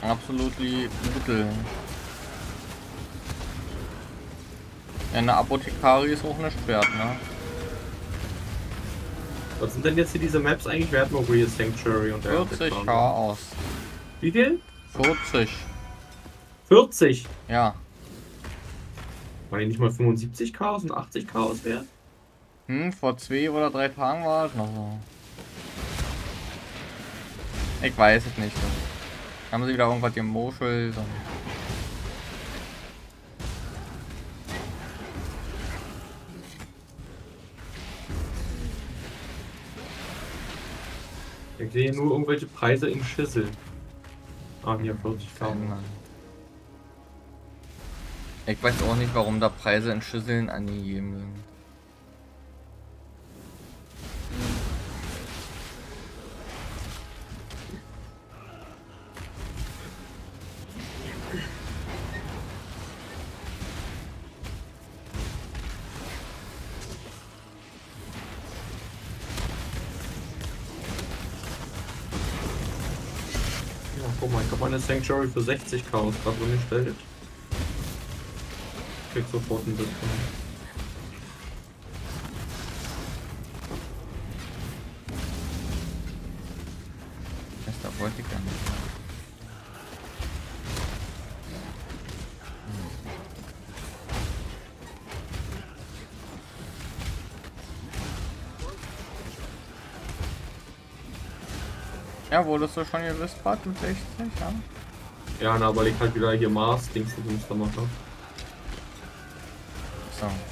S1: Absolutely brutal. Ja, eine Apothekari ist auch nicht wert, ne?
S2: Was sind denn jetzt hier diese Maps eigentlich wert, Moria Sanctuary und der
S1: 40 Chaos.
S2: Wie viel?
S1: 40.
S2: 40!
S1: Ja.
S2: War die nicht mal 75 Chaos und 80 Chaos wert?
S1: Hm, vor zwei oder drei Tagen war es noch so. Ich weiß es nicht. Haben sie wieder irgendwas gemoschelt und
S2: Ich sehe nur irgendwelche Preise in Schüssel. Ah, hier 40 Chaos.
S1: Ich weiß auch nicht, warum da Preise in Schüsseln angegeben sind.
S2: Guck mal, ich habe meine Sanctuary für 60 Chaos gerade umgestellt. Krieg sofort ein Discount.
S1: Das da wollte ich gar nicht. Ja, wurdest du schon Bart, mit 60, ja?
S2: Ja, na, weil ich halt wieder hier Mars Dings und Dings da mache.
S1: So.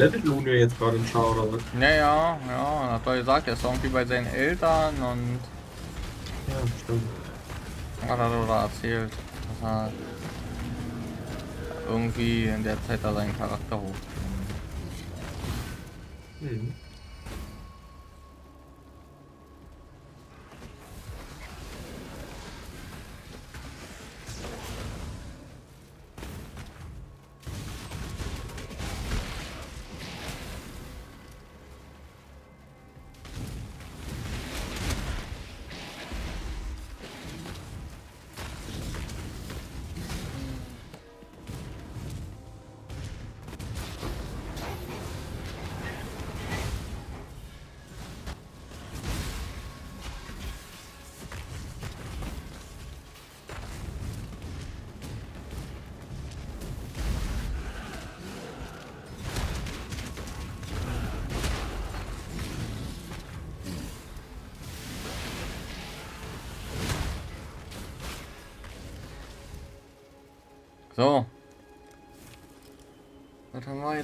S2: Levelt Lunia jetzt gerade im Schau oder was?
S1: Ja, ja, hat er gesagt, er ist irgendwie bei seinen Eltern und
S2: Ja, stimmt.
S1: hat er da erzählt, dass er irgendwie in der Zeit da seinen Charakter hoch.
S2: Hm.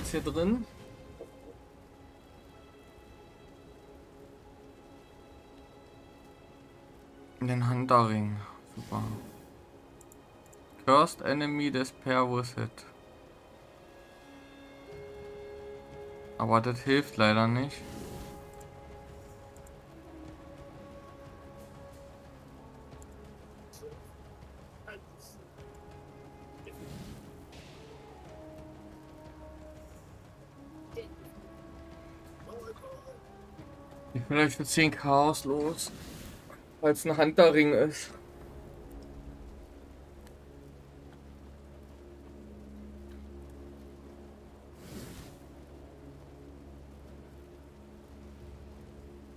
S1: Jetzt hier drin? Den Hunterring. Super. Cursed Enemy des Perwoset. Aber das hilft leider nicht. Ich bin euch für 10 Chaos los. Weil es ein Hunterring ist.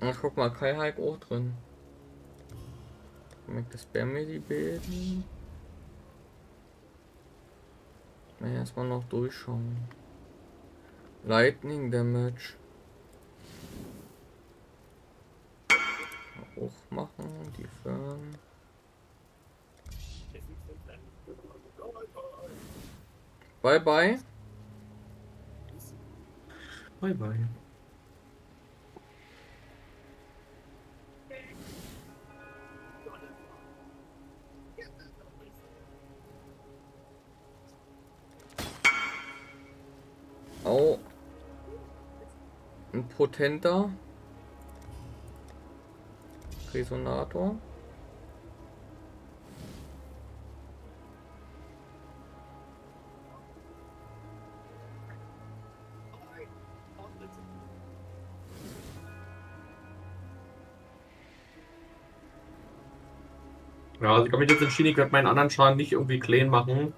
S1: Ach, guck mal, Kai Hike auch drin. Mag das? Na, erstmal noch durchschauen. Lightning Damage. Bye bye.
S2: Bye bye.
S1: Au. Ein potenter Resonator.
S2: Ja, also ich habe mich jetzt entschieden, ich werde meinen anderen Schaden nicht irgendwie clean machen.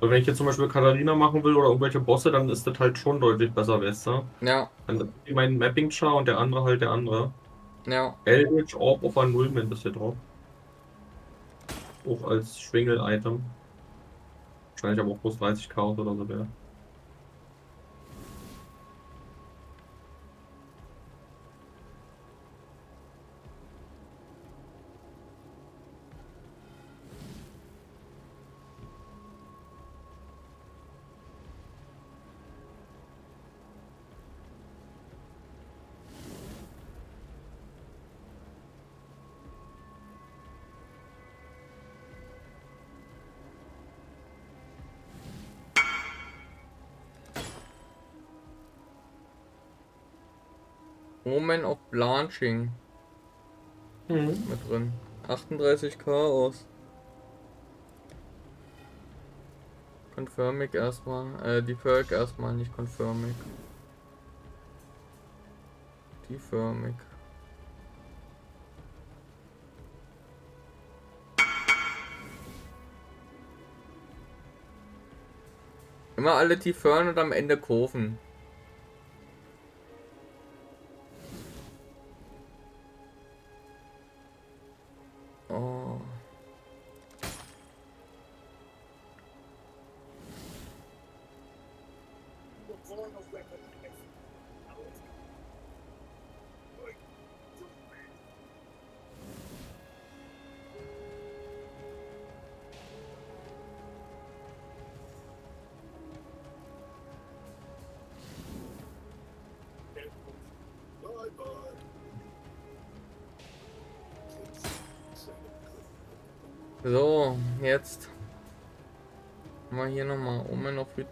S2: Weil wenn ich jetzt zum Beispiel Katharina machen will oder irgendwelche Bosse, dann ist das halt schon deutlich besser, weißt du?
S1: Ja,
S2: Dann ist mein Mapping Char und der andere halt der andere.
S1: ja.
S2: Eldritch Orb of Annulment ist hier drauf. Auch als Schwingel-Item. Wahrscheinlich aber auch bloß 30 Chaos oder so wäre.
S1: Omen of Blanching
S2: Mhm.
S1: mit drin. 38 Chaos. Confirmig erstmal. Äh, die Perk erstmal, nicht confirmig. Die förmig. Immer alle Tiefern und am Ende Kurven.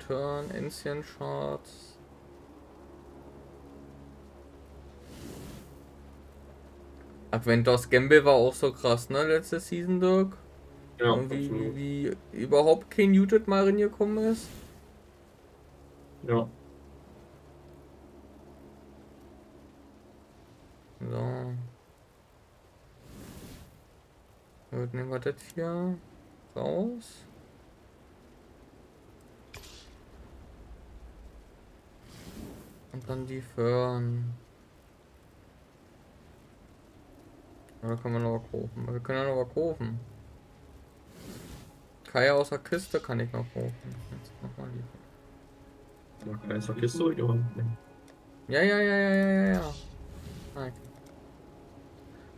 S1: Return, Ancient Shards. Adventors Gamble war auch so krass, ne? Letzte Season, Dirk.
S2: Ja, absolut.
S1: wie, wie überhaupt kein Muted mal reingekommen ist.
S2: Ja.
S1: So. Gut, nehmen wir das hier raus. Dann die Föhren. Oder kann man noch was kaufen? Wir können ja noch was kaufen. Kai aus der Kiste kann ich noch kaufen. Jetzt mach mal die.
S2: Da kann ich doch Kiste zurückgeholt.
S1: Ja, ja, ja, ja, ja, ja, ja. Ah, okay.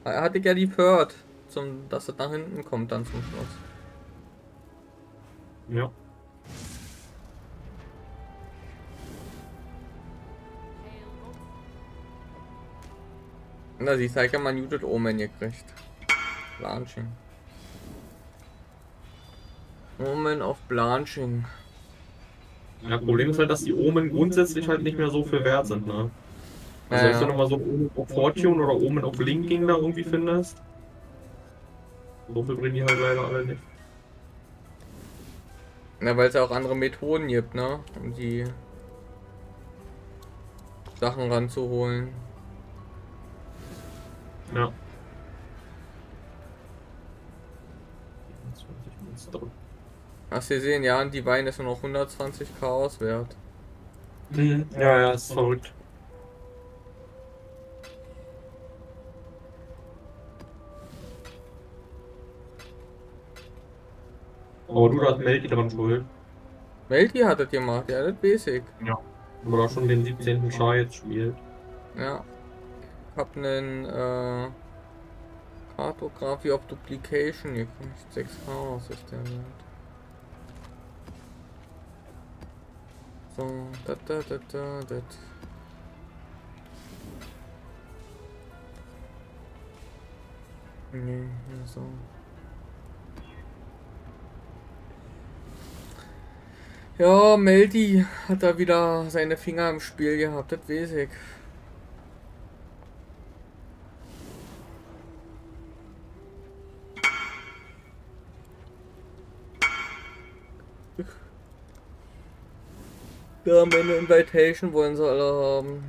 S1: Er hatte ja die Pert, zum, dass es nach hinten kommt dann zum Schluss.
S2: Ja.
S1: Na, sie zeigt ja mal Muted Omen gekriegt. Blanching. Omen auf Blanching.
S2: Ja, Problem ist halt, dass die Omen grundsätzlich halt nicht mehr so viel wert sind, ne? Also,
S1: Ja,
S2: wenn du
S1: ja.
S2: nochmal so Omen of Fortune oder Omen of Linking da irgendwie findest. So viel bringen die halt leider alle nicht.
S1: Na, weil es ja auch andere Methoden gibt, ne? Um die Sachen ranzuholen.
S2: Ja. 20 Monster.
S1: Hast du gesehen, ja, und die Wein ist nur noch 120 Chaos wert.
S2: Mhm. Ja, ja, ist verrückt. Aber du, da hast Melky dran schuld.
S1: Melty hat das gemacht, ja, das weiß ich.
S2: Wo er schon den 17. Char jetzt spielt.
S1: Ja. Ich hab nen äh, Kartography of Duplication gekriegt. 6 Chaos ist der wert. So, da da da da da. Nee, hier so. Ja, Meldi hat da wieder seine Finger im Spiel gehabt, das weiß ich. Ja, meine Invitation wollen sie alle haben.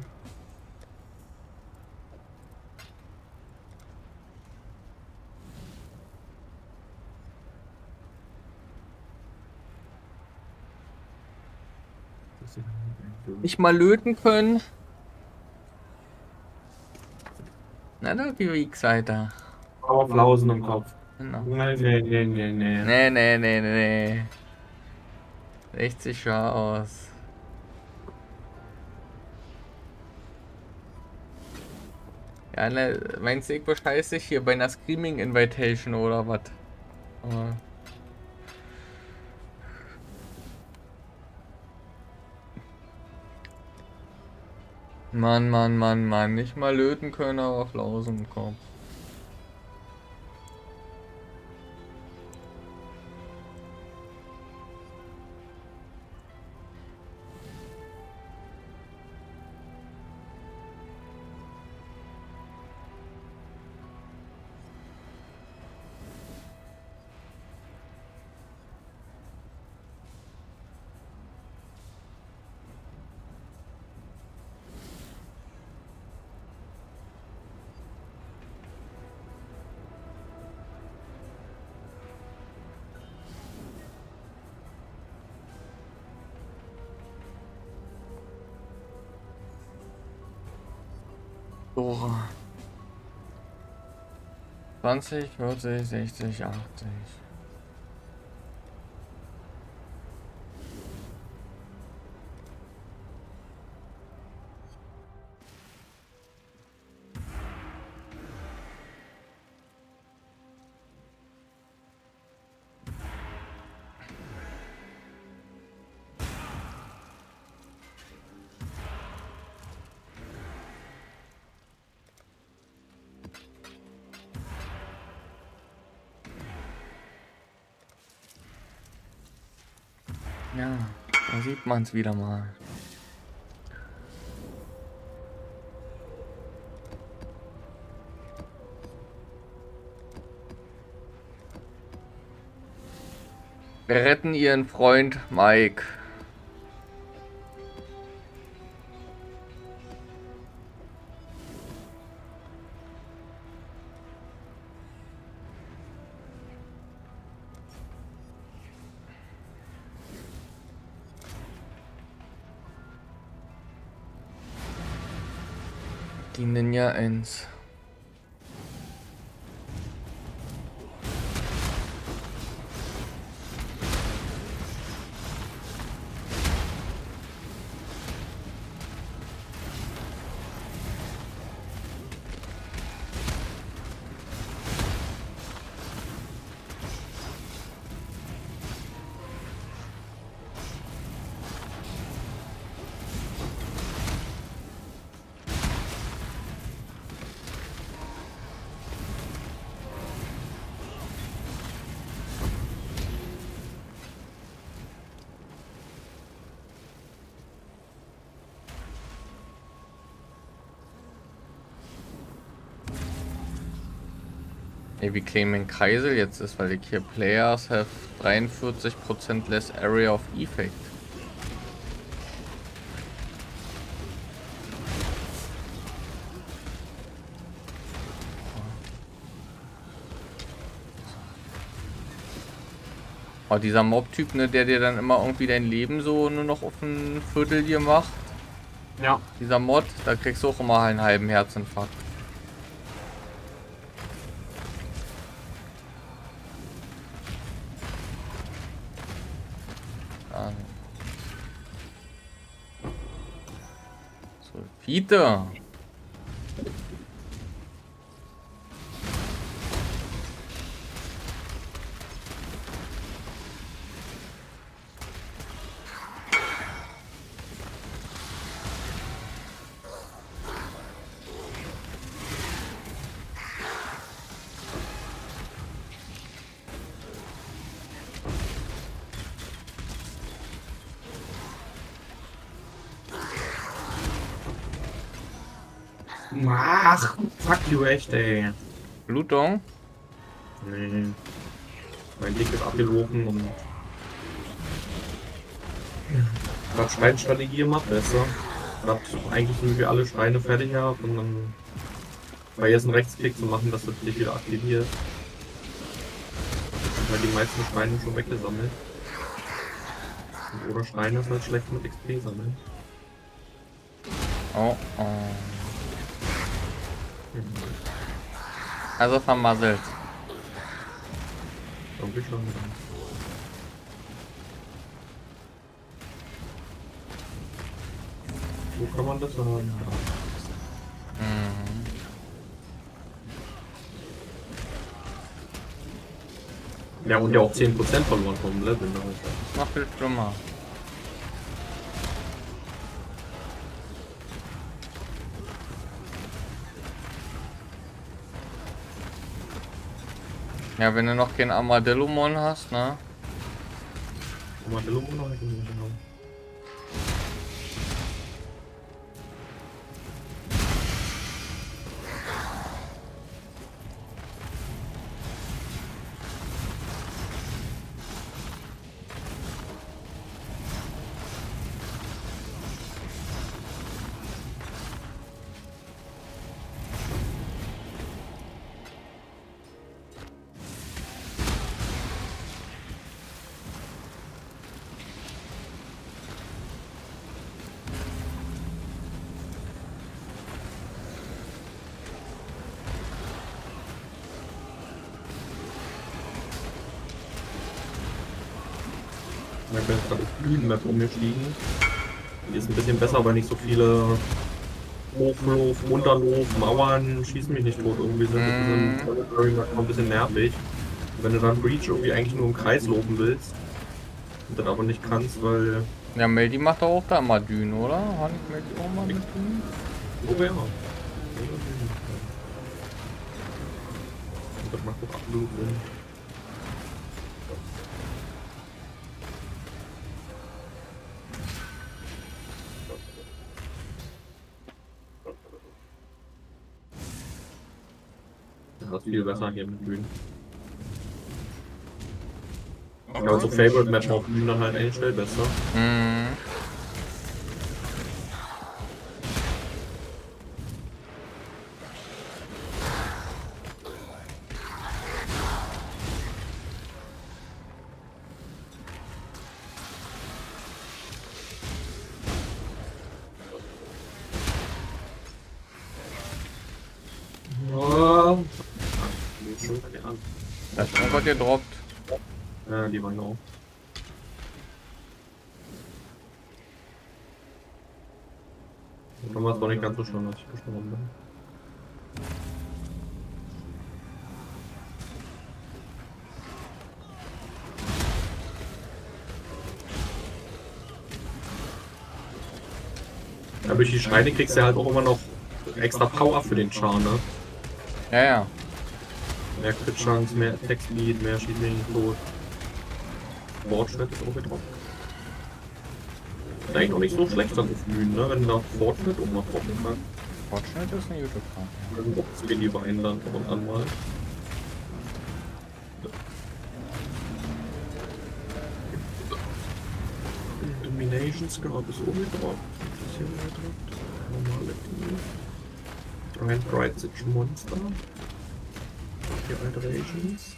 S1: Nicht mal löten können. Na, da die Weak Seite.
S2: Aber Flausen im Kopf.
S1: Genau.
S2: Nee, nee, nee, nee, nee.
S1: Nee, nee, nee, nee. 60 Schar aus. Ja, ne, meinst du, ich bescheiß hier bei einer Screaming Invitation oder was? Mann, Mann, Mann, Mann. Nicht mal löten können, aber Flausen im 20, 40, 60, 80. man es wieder mal. Wir retten ihren Freund Mike. Wie claiming Kreisel jetzt ist, weil ich hier Players have 43% less area of effect. Oh, dieser Mob-Typ, ne, der dir dann immer irgendwie dein Leben so nur noch auf ein Viertel hier macht.
S2: Ja.
S1: Dieser Mod, da kriegst du auch immer einen halben Herzinfarkt. So,
S2: echt, ey.
S1: Blutung.
S2: Nee. Mein Dick ist abgelogen und. Ich hab Schreinstrategie gemacht, besser. Ich hab eigentlich irgendwie alle Schreine fertig gehabt und dann bei jetzt einen Rechtsklick zu machen, dass das dich wieder aktiviert. Halt die meisten Schreine schon weggesammelt. Oder Schreine ist halt schlecht mit XP sammeln.
S1: Oh, oh. Also vermasselt.
S2: Irgendwie schon. Wo kann man das sagen?
S1: Mhm.
S2: Ja, und ja auch 10% verloren vom Level. Ne?
S1: Noch viel schlimmer. Ja, wenn du noch kein Armadillomon hast, ne?
S2: Armadillo noch nicht genau. Jetzt gerade auf Blütenmap umgestiegen. Die ist ein bisschen besser, aber nicht so viele Hochlof, Unterlof, Mauern, schießen mich nicht tot irgendwie sind.
S1: Mhm.
S2: Das ist ein bisschen nervig. Und wenn du dann Breach irgendwie eigentlich nur im Kreis loben willst und dann aber nicht kannst, weil.
S1: Ja, Meldi macht doch auch da mal Dünen, oder? Hat nicht Meldi auch mal mit Dünen?
S2: Oh ja. Das macht doch absolut Sinn. Besser hier mit Bühnen. Ja, und so Favorite Match auf Bühnen dann halt eingestellt, besser.
S1: Mhm.
S2: Steine kriegst du halt auch immer noch extra Power für den Char, ne?
S1: Ja, ja.
S2: Mehr Crit Chance, mehr Attack Speed, mehr Schießen tot. Fortschritt ist auch getroffen. Ist eigentlich auch nicht so schlecht dann auf Mühen, ne? Wenn du nach Fortschritt auch mal trocken kannst.
S1: Fortschritt ist eine gute Frage.
S2: Irgendwo gehen die beiden dann ab und an mal. Domination Scarab ist oben gedroppt. Das hier gedroppt. Normale die. Brian Bright sind schon Monster. Die Alterations.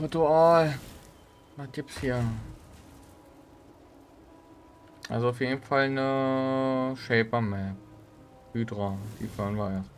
S1: Ritual. Was gibt's hier? Also auf jeden Fall eine Shaper Map. Hydra, die fahren wir erst.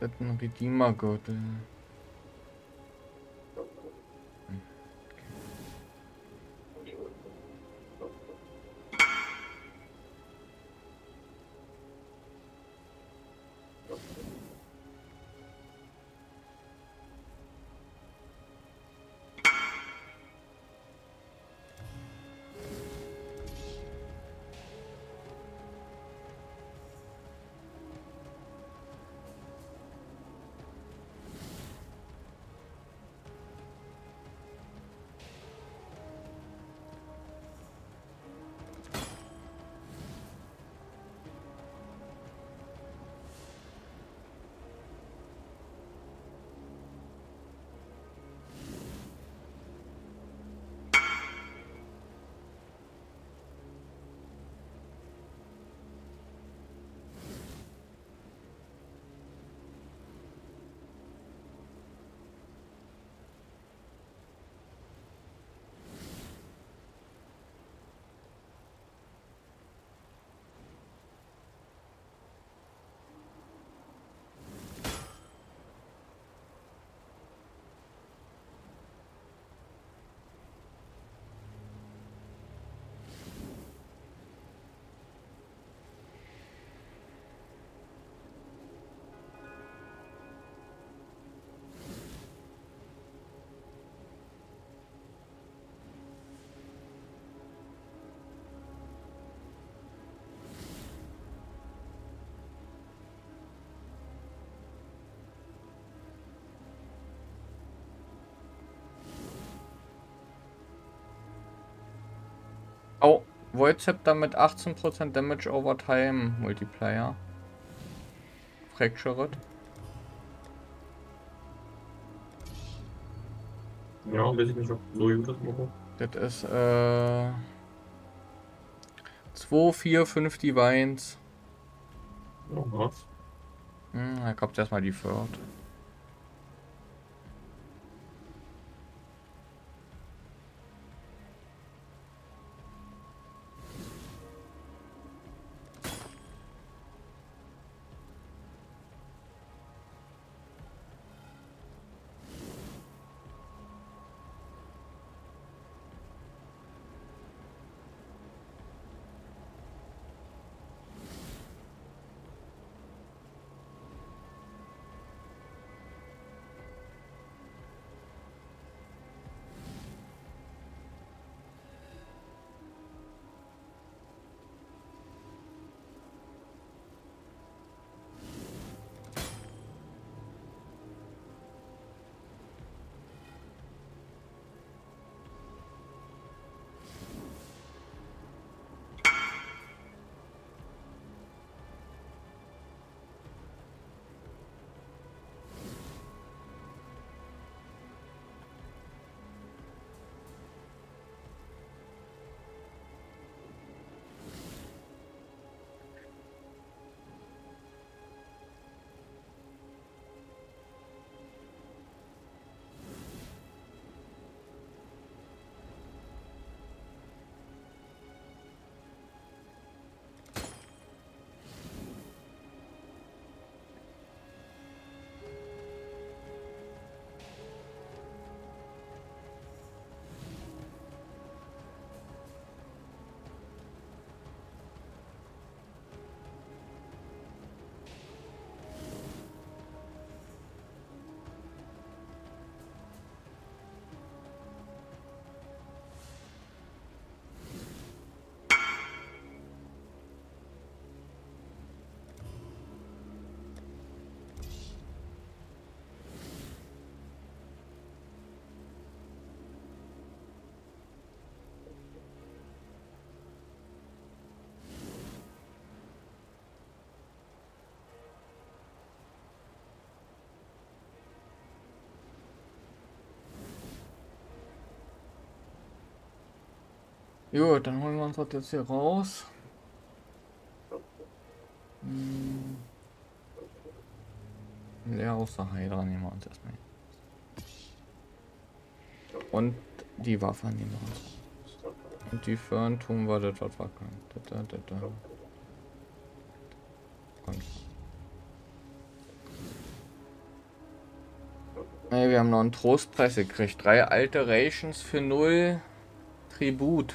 S1: Das ist ein Redeemer-Gürtel. Oh, Void-Scepter mit 18% Damage over Time Multiplier. Fractured.
S2: Ja, weiß ich nicht, ob so gut ist, aber.
S1: Das ist äh 2, 4, 5 Divines.
S2: Ja, was?
S1: Hm, da kommt erstmal die Third. Gut, dann holen wir uns das jetzt hier raus. Hm. Leer aus der Hydra nehmen wir uns erstmal. Und die Waffe nehmen wir uns. Und die Fern tun wir das, was wir können. Da, da, da, da. Und Ey, wir haben noch einen Trostpreis gekriegt. Drei Alterations für null Tribut.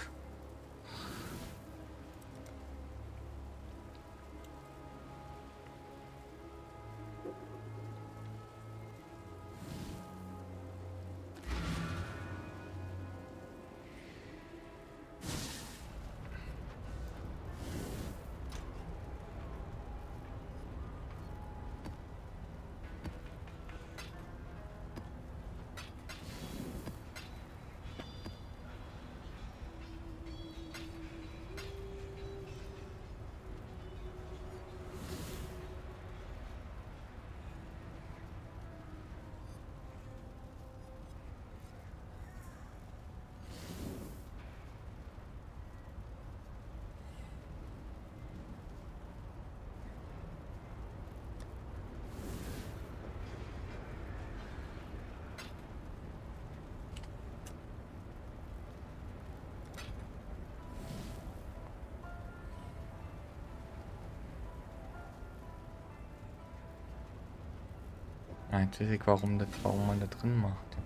S1: Jetzt weiß warum, das, warum man da drin macht.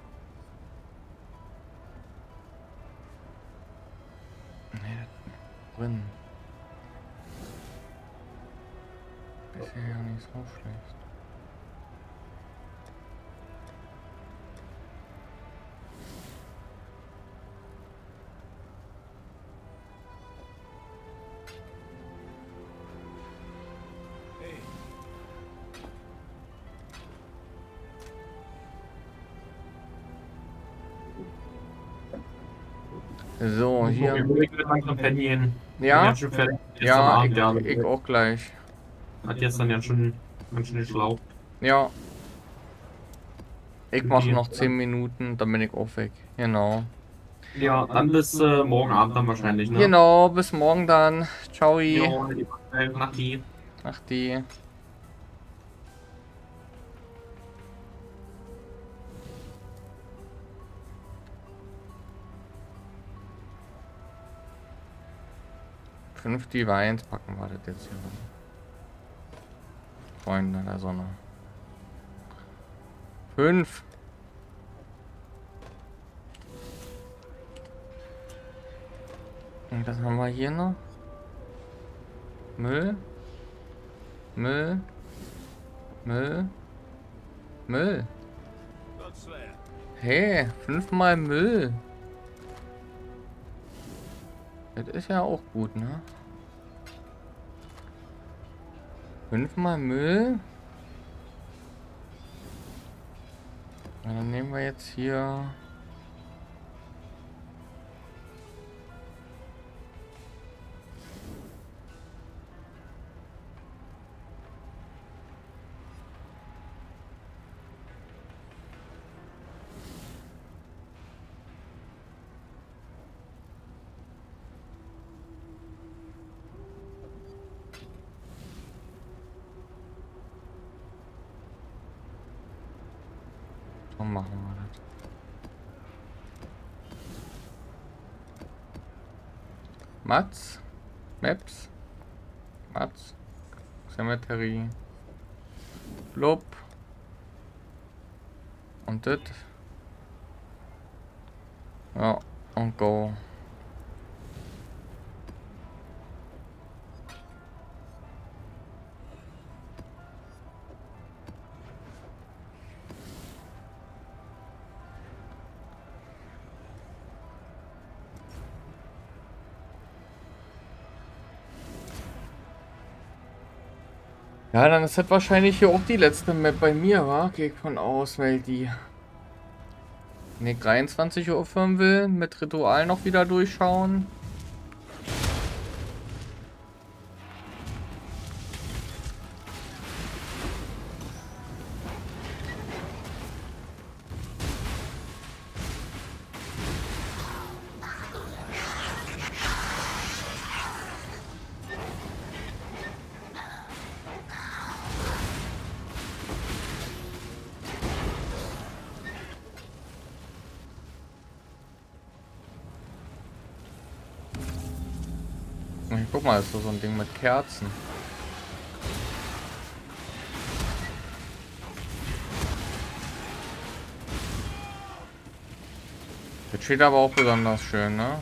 S1: Nee, drin. So, hier. Ja? Ja, ich, ich, auch gleich.
S2: Hat jetzt dann ja schon ganz schön Schlauch.
S1: Ja. Ich
S2: mache
S1: noch 10 Minuten, dann bin ich auch weg. Genau.
S2: Ja, dann bis äh, morgen Abend dann wahrscheinlich, ne?
S1: Genau, bis morgen dann. Ciao.
S2: Jo, Nachti. die.
S1: Äh, 5 Divines packen wir das jetzt hier rum. Freunde der Sonne. Fünf. Und das haben wir hier noch. Müll. Müll. Müll. Müll. Hey, fünfmal Müll. Das ist ja auch gut, ne? Fünfmal Müll. Dann nehmen wir jetzt hier. Mats, Maps, Mats, Cemetery, Lob? Und das. Ja, und go. Ja, dann ist das wahrscheinlich hier auch die letzte Map bei mir, wa? Gehe von aus, weil die... Ich 23 Uhr aufhören will, mit Ritual noch wieder durchschauen. Mal, ist so ein Ding mit Kerzen. Das steht aber auch besonders schön, ne?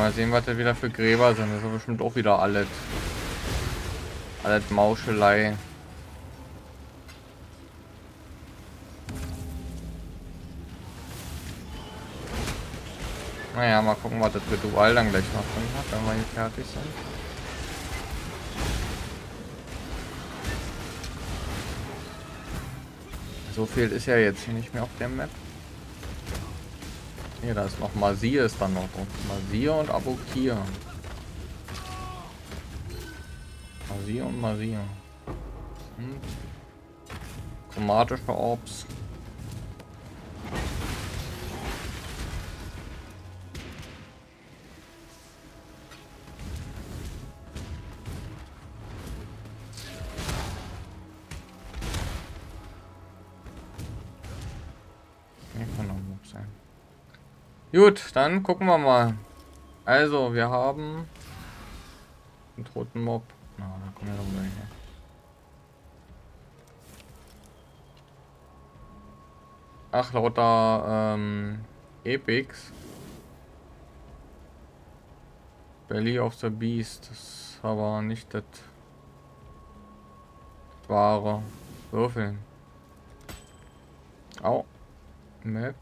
S1: Mal sehen, was das wieder für Gräber sind. Das ist bestimmt auch wieder alles. Alles Mauschelei. Naja, mal gucken, was das Ritual dann gleich noch drin hat, wenn wir hier fertig sind. So viel ist ja jetzt hier nicht mehr auf der Map. Hier, da ist noch Masir ist dann noch drin. Masir und Abokir. Masir und Masir. Hm. Chromatische Orbs. Gut, dann gucken wir mal. Also, wir haben einen toten Mob. Na, da kommen wir doch gleich her. Ach, lauter ähm, Epics. Belly of the Beast. Das ist aber nicht das Ware. Würfeln. Au. Map.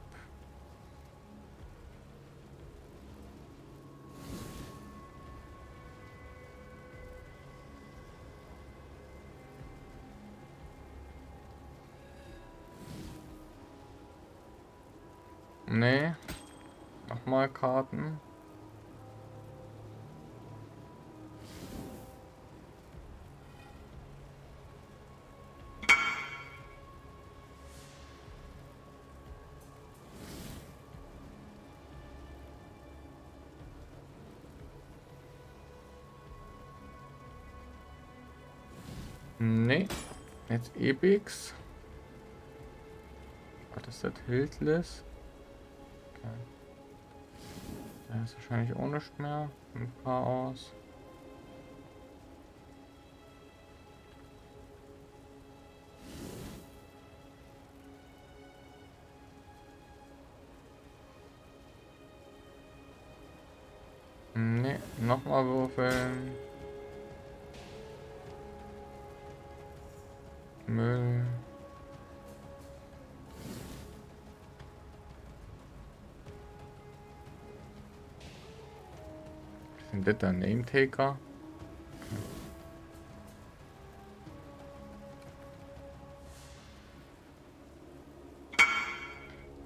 S1: Nee. Jetzt Epics. Was ist das? Hildless? Okay. Der ist wahrscheinlich ohne nichts mehr. Ein Chaos. Nee, nochmal würfeln. Der Nametaker?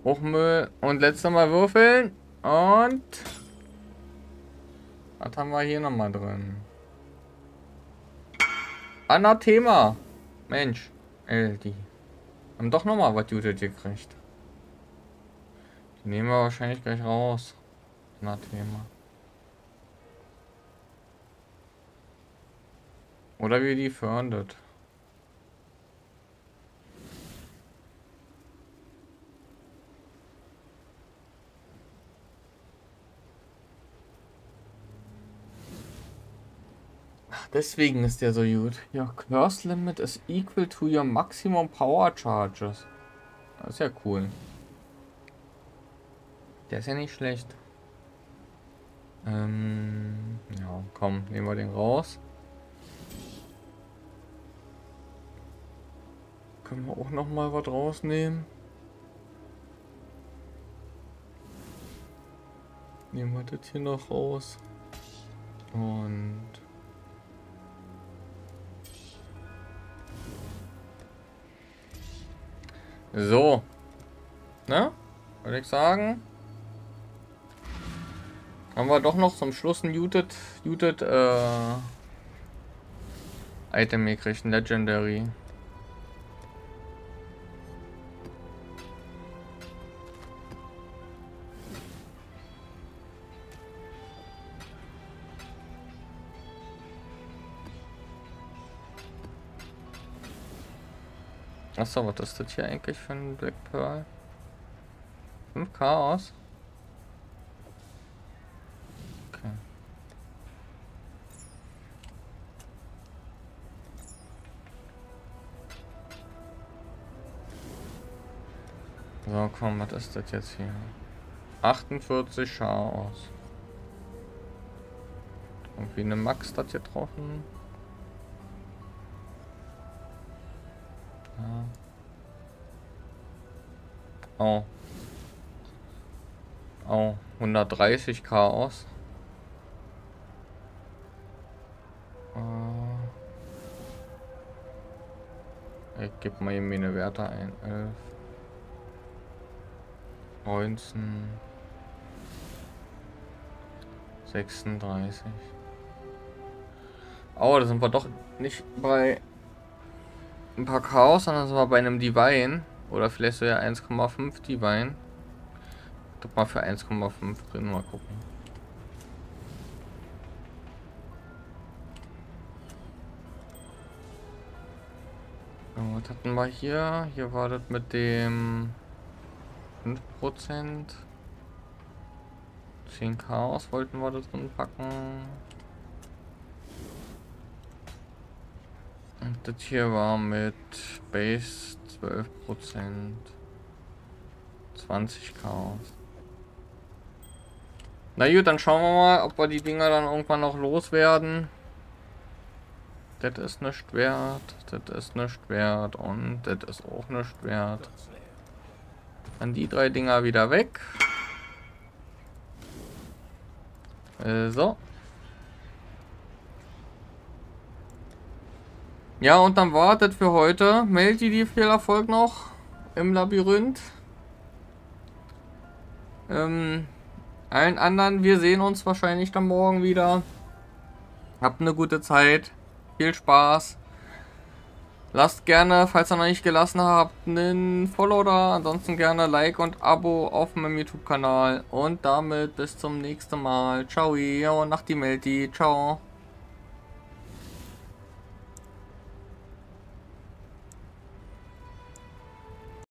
S1: Hochmüll und letztes Mal würfeln und was haben wir hier nochmal drin? Anathema. Mensch, ey, die haben doch nochmal was Gutes gekriegt. Die nehmen wir wahrscheinlich gleich raus. Anathema. Oder wie die fördert. Deswegen ist der so gut. Your curse limit is equal to your maximum power charges. Das ist ja cool. Der ist ja nicht schlecht. Ähm, ja, komm, nehmen wir den raus. Können wir auch noch mal was rausnehmen? Nehmen wir das hier noch raus. Und So. Ne? Würde ich sagen. Haben wir doch noch zum Schluss ein Muted, Muted äh, Item gekriegt, ein Legendary. Achso, was ist das hier eigentlich für ein Black Pearl? 5 Chaos? Okay. So, komm, was ist das jetzt hier? 48 Chaos. Irgendwie eine Max das getroffen. Oh. Oh, 130 Chaos. Uh. Ich gebe mal eben meine Werte ein. 11. 19. 36. Oh, da sind wir doch nicht bei ein paar Chaos, sondern sind wir bei einem Divine. Oder vielleicht so ja 1,5 Divine. Doch mal für 1,5 drin, mal gucken. Was hatten wir hier? Hier war das mit dem 5%. 10 Chaos wollten wir da drin packen. Und das hier war mit Base 12%. 20 Chaos. Na gut, dann schauen wir mal, ob wir die Dinger dann irgendwann noch loswerden. Das ist nicht wert, das ist nicht wert und das ist auch nicht wert. Dann die drei Dinger wieder weg. Äh, so. Ja, und dann wartet für heute. Meldet die viel Erfolg noch im Labyrinth. Ähm, allen anderen, wir sehen uns wahrscheinlich dann morgen wieder. Habt eine gute Zeit. Viel Spaß. Lasst gerne, falls ihr noch nicht gelassen habt, einen Follow da. Ansonsten gerne Like und Abo auf meinem YouTube-Kanal. Und damit bis zum nächsten Mal. Ciao, und nach die Melti. Ciao.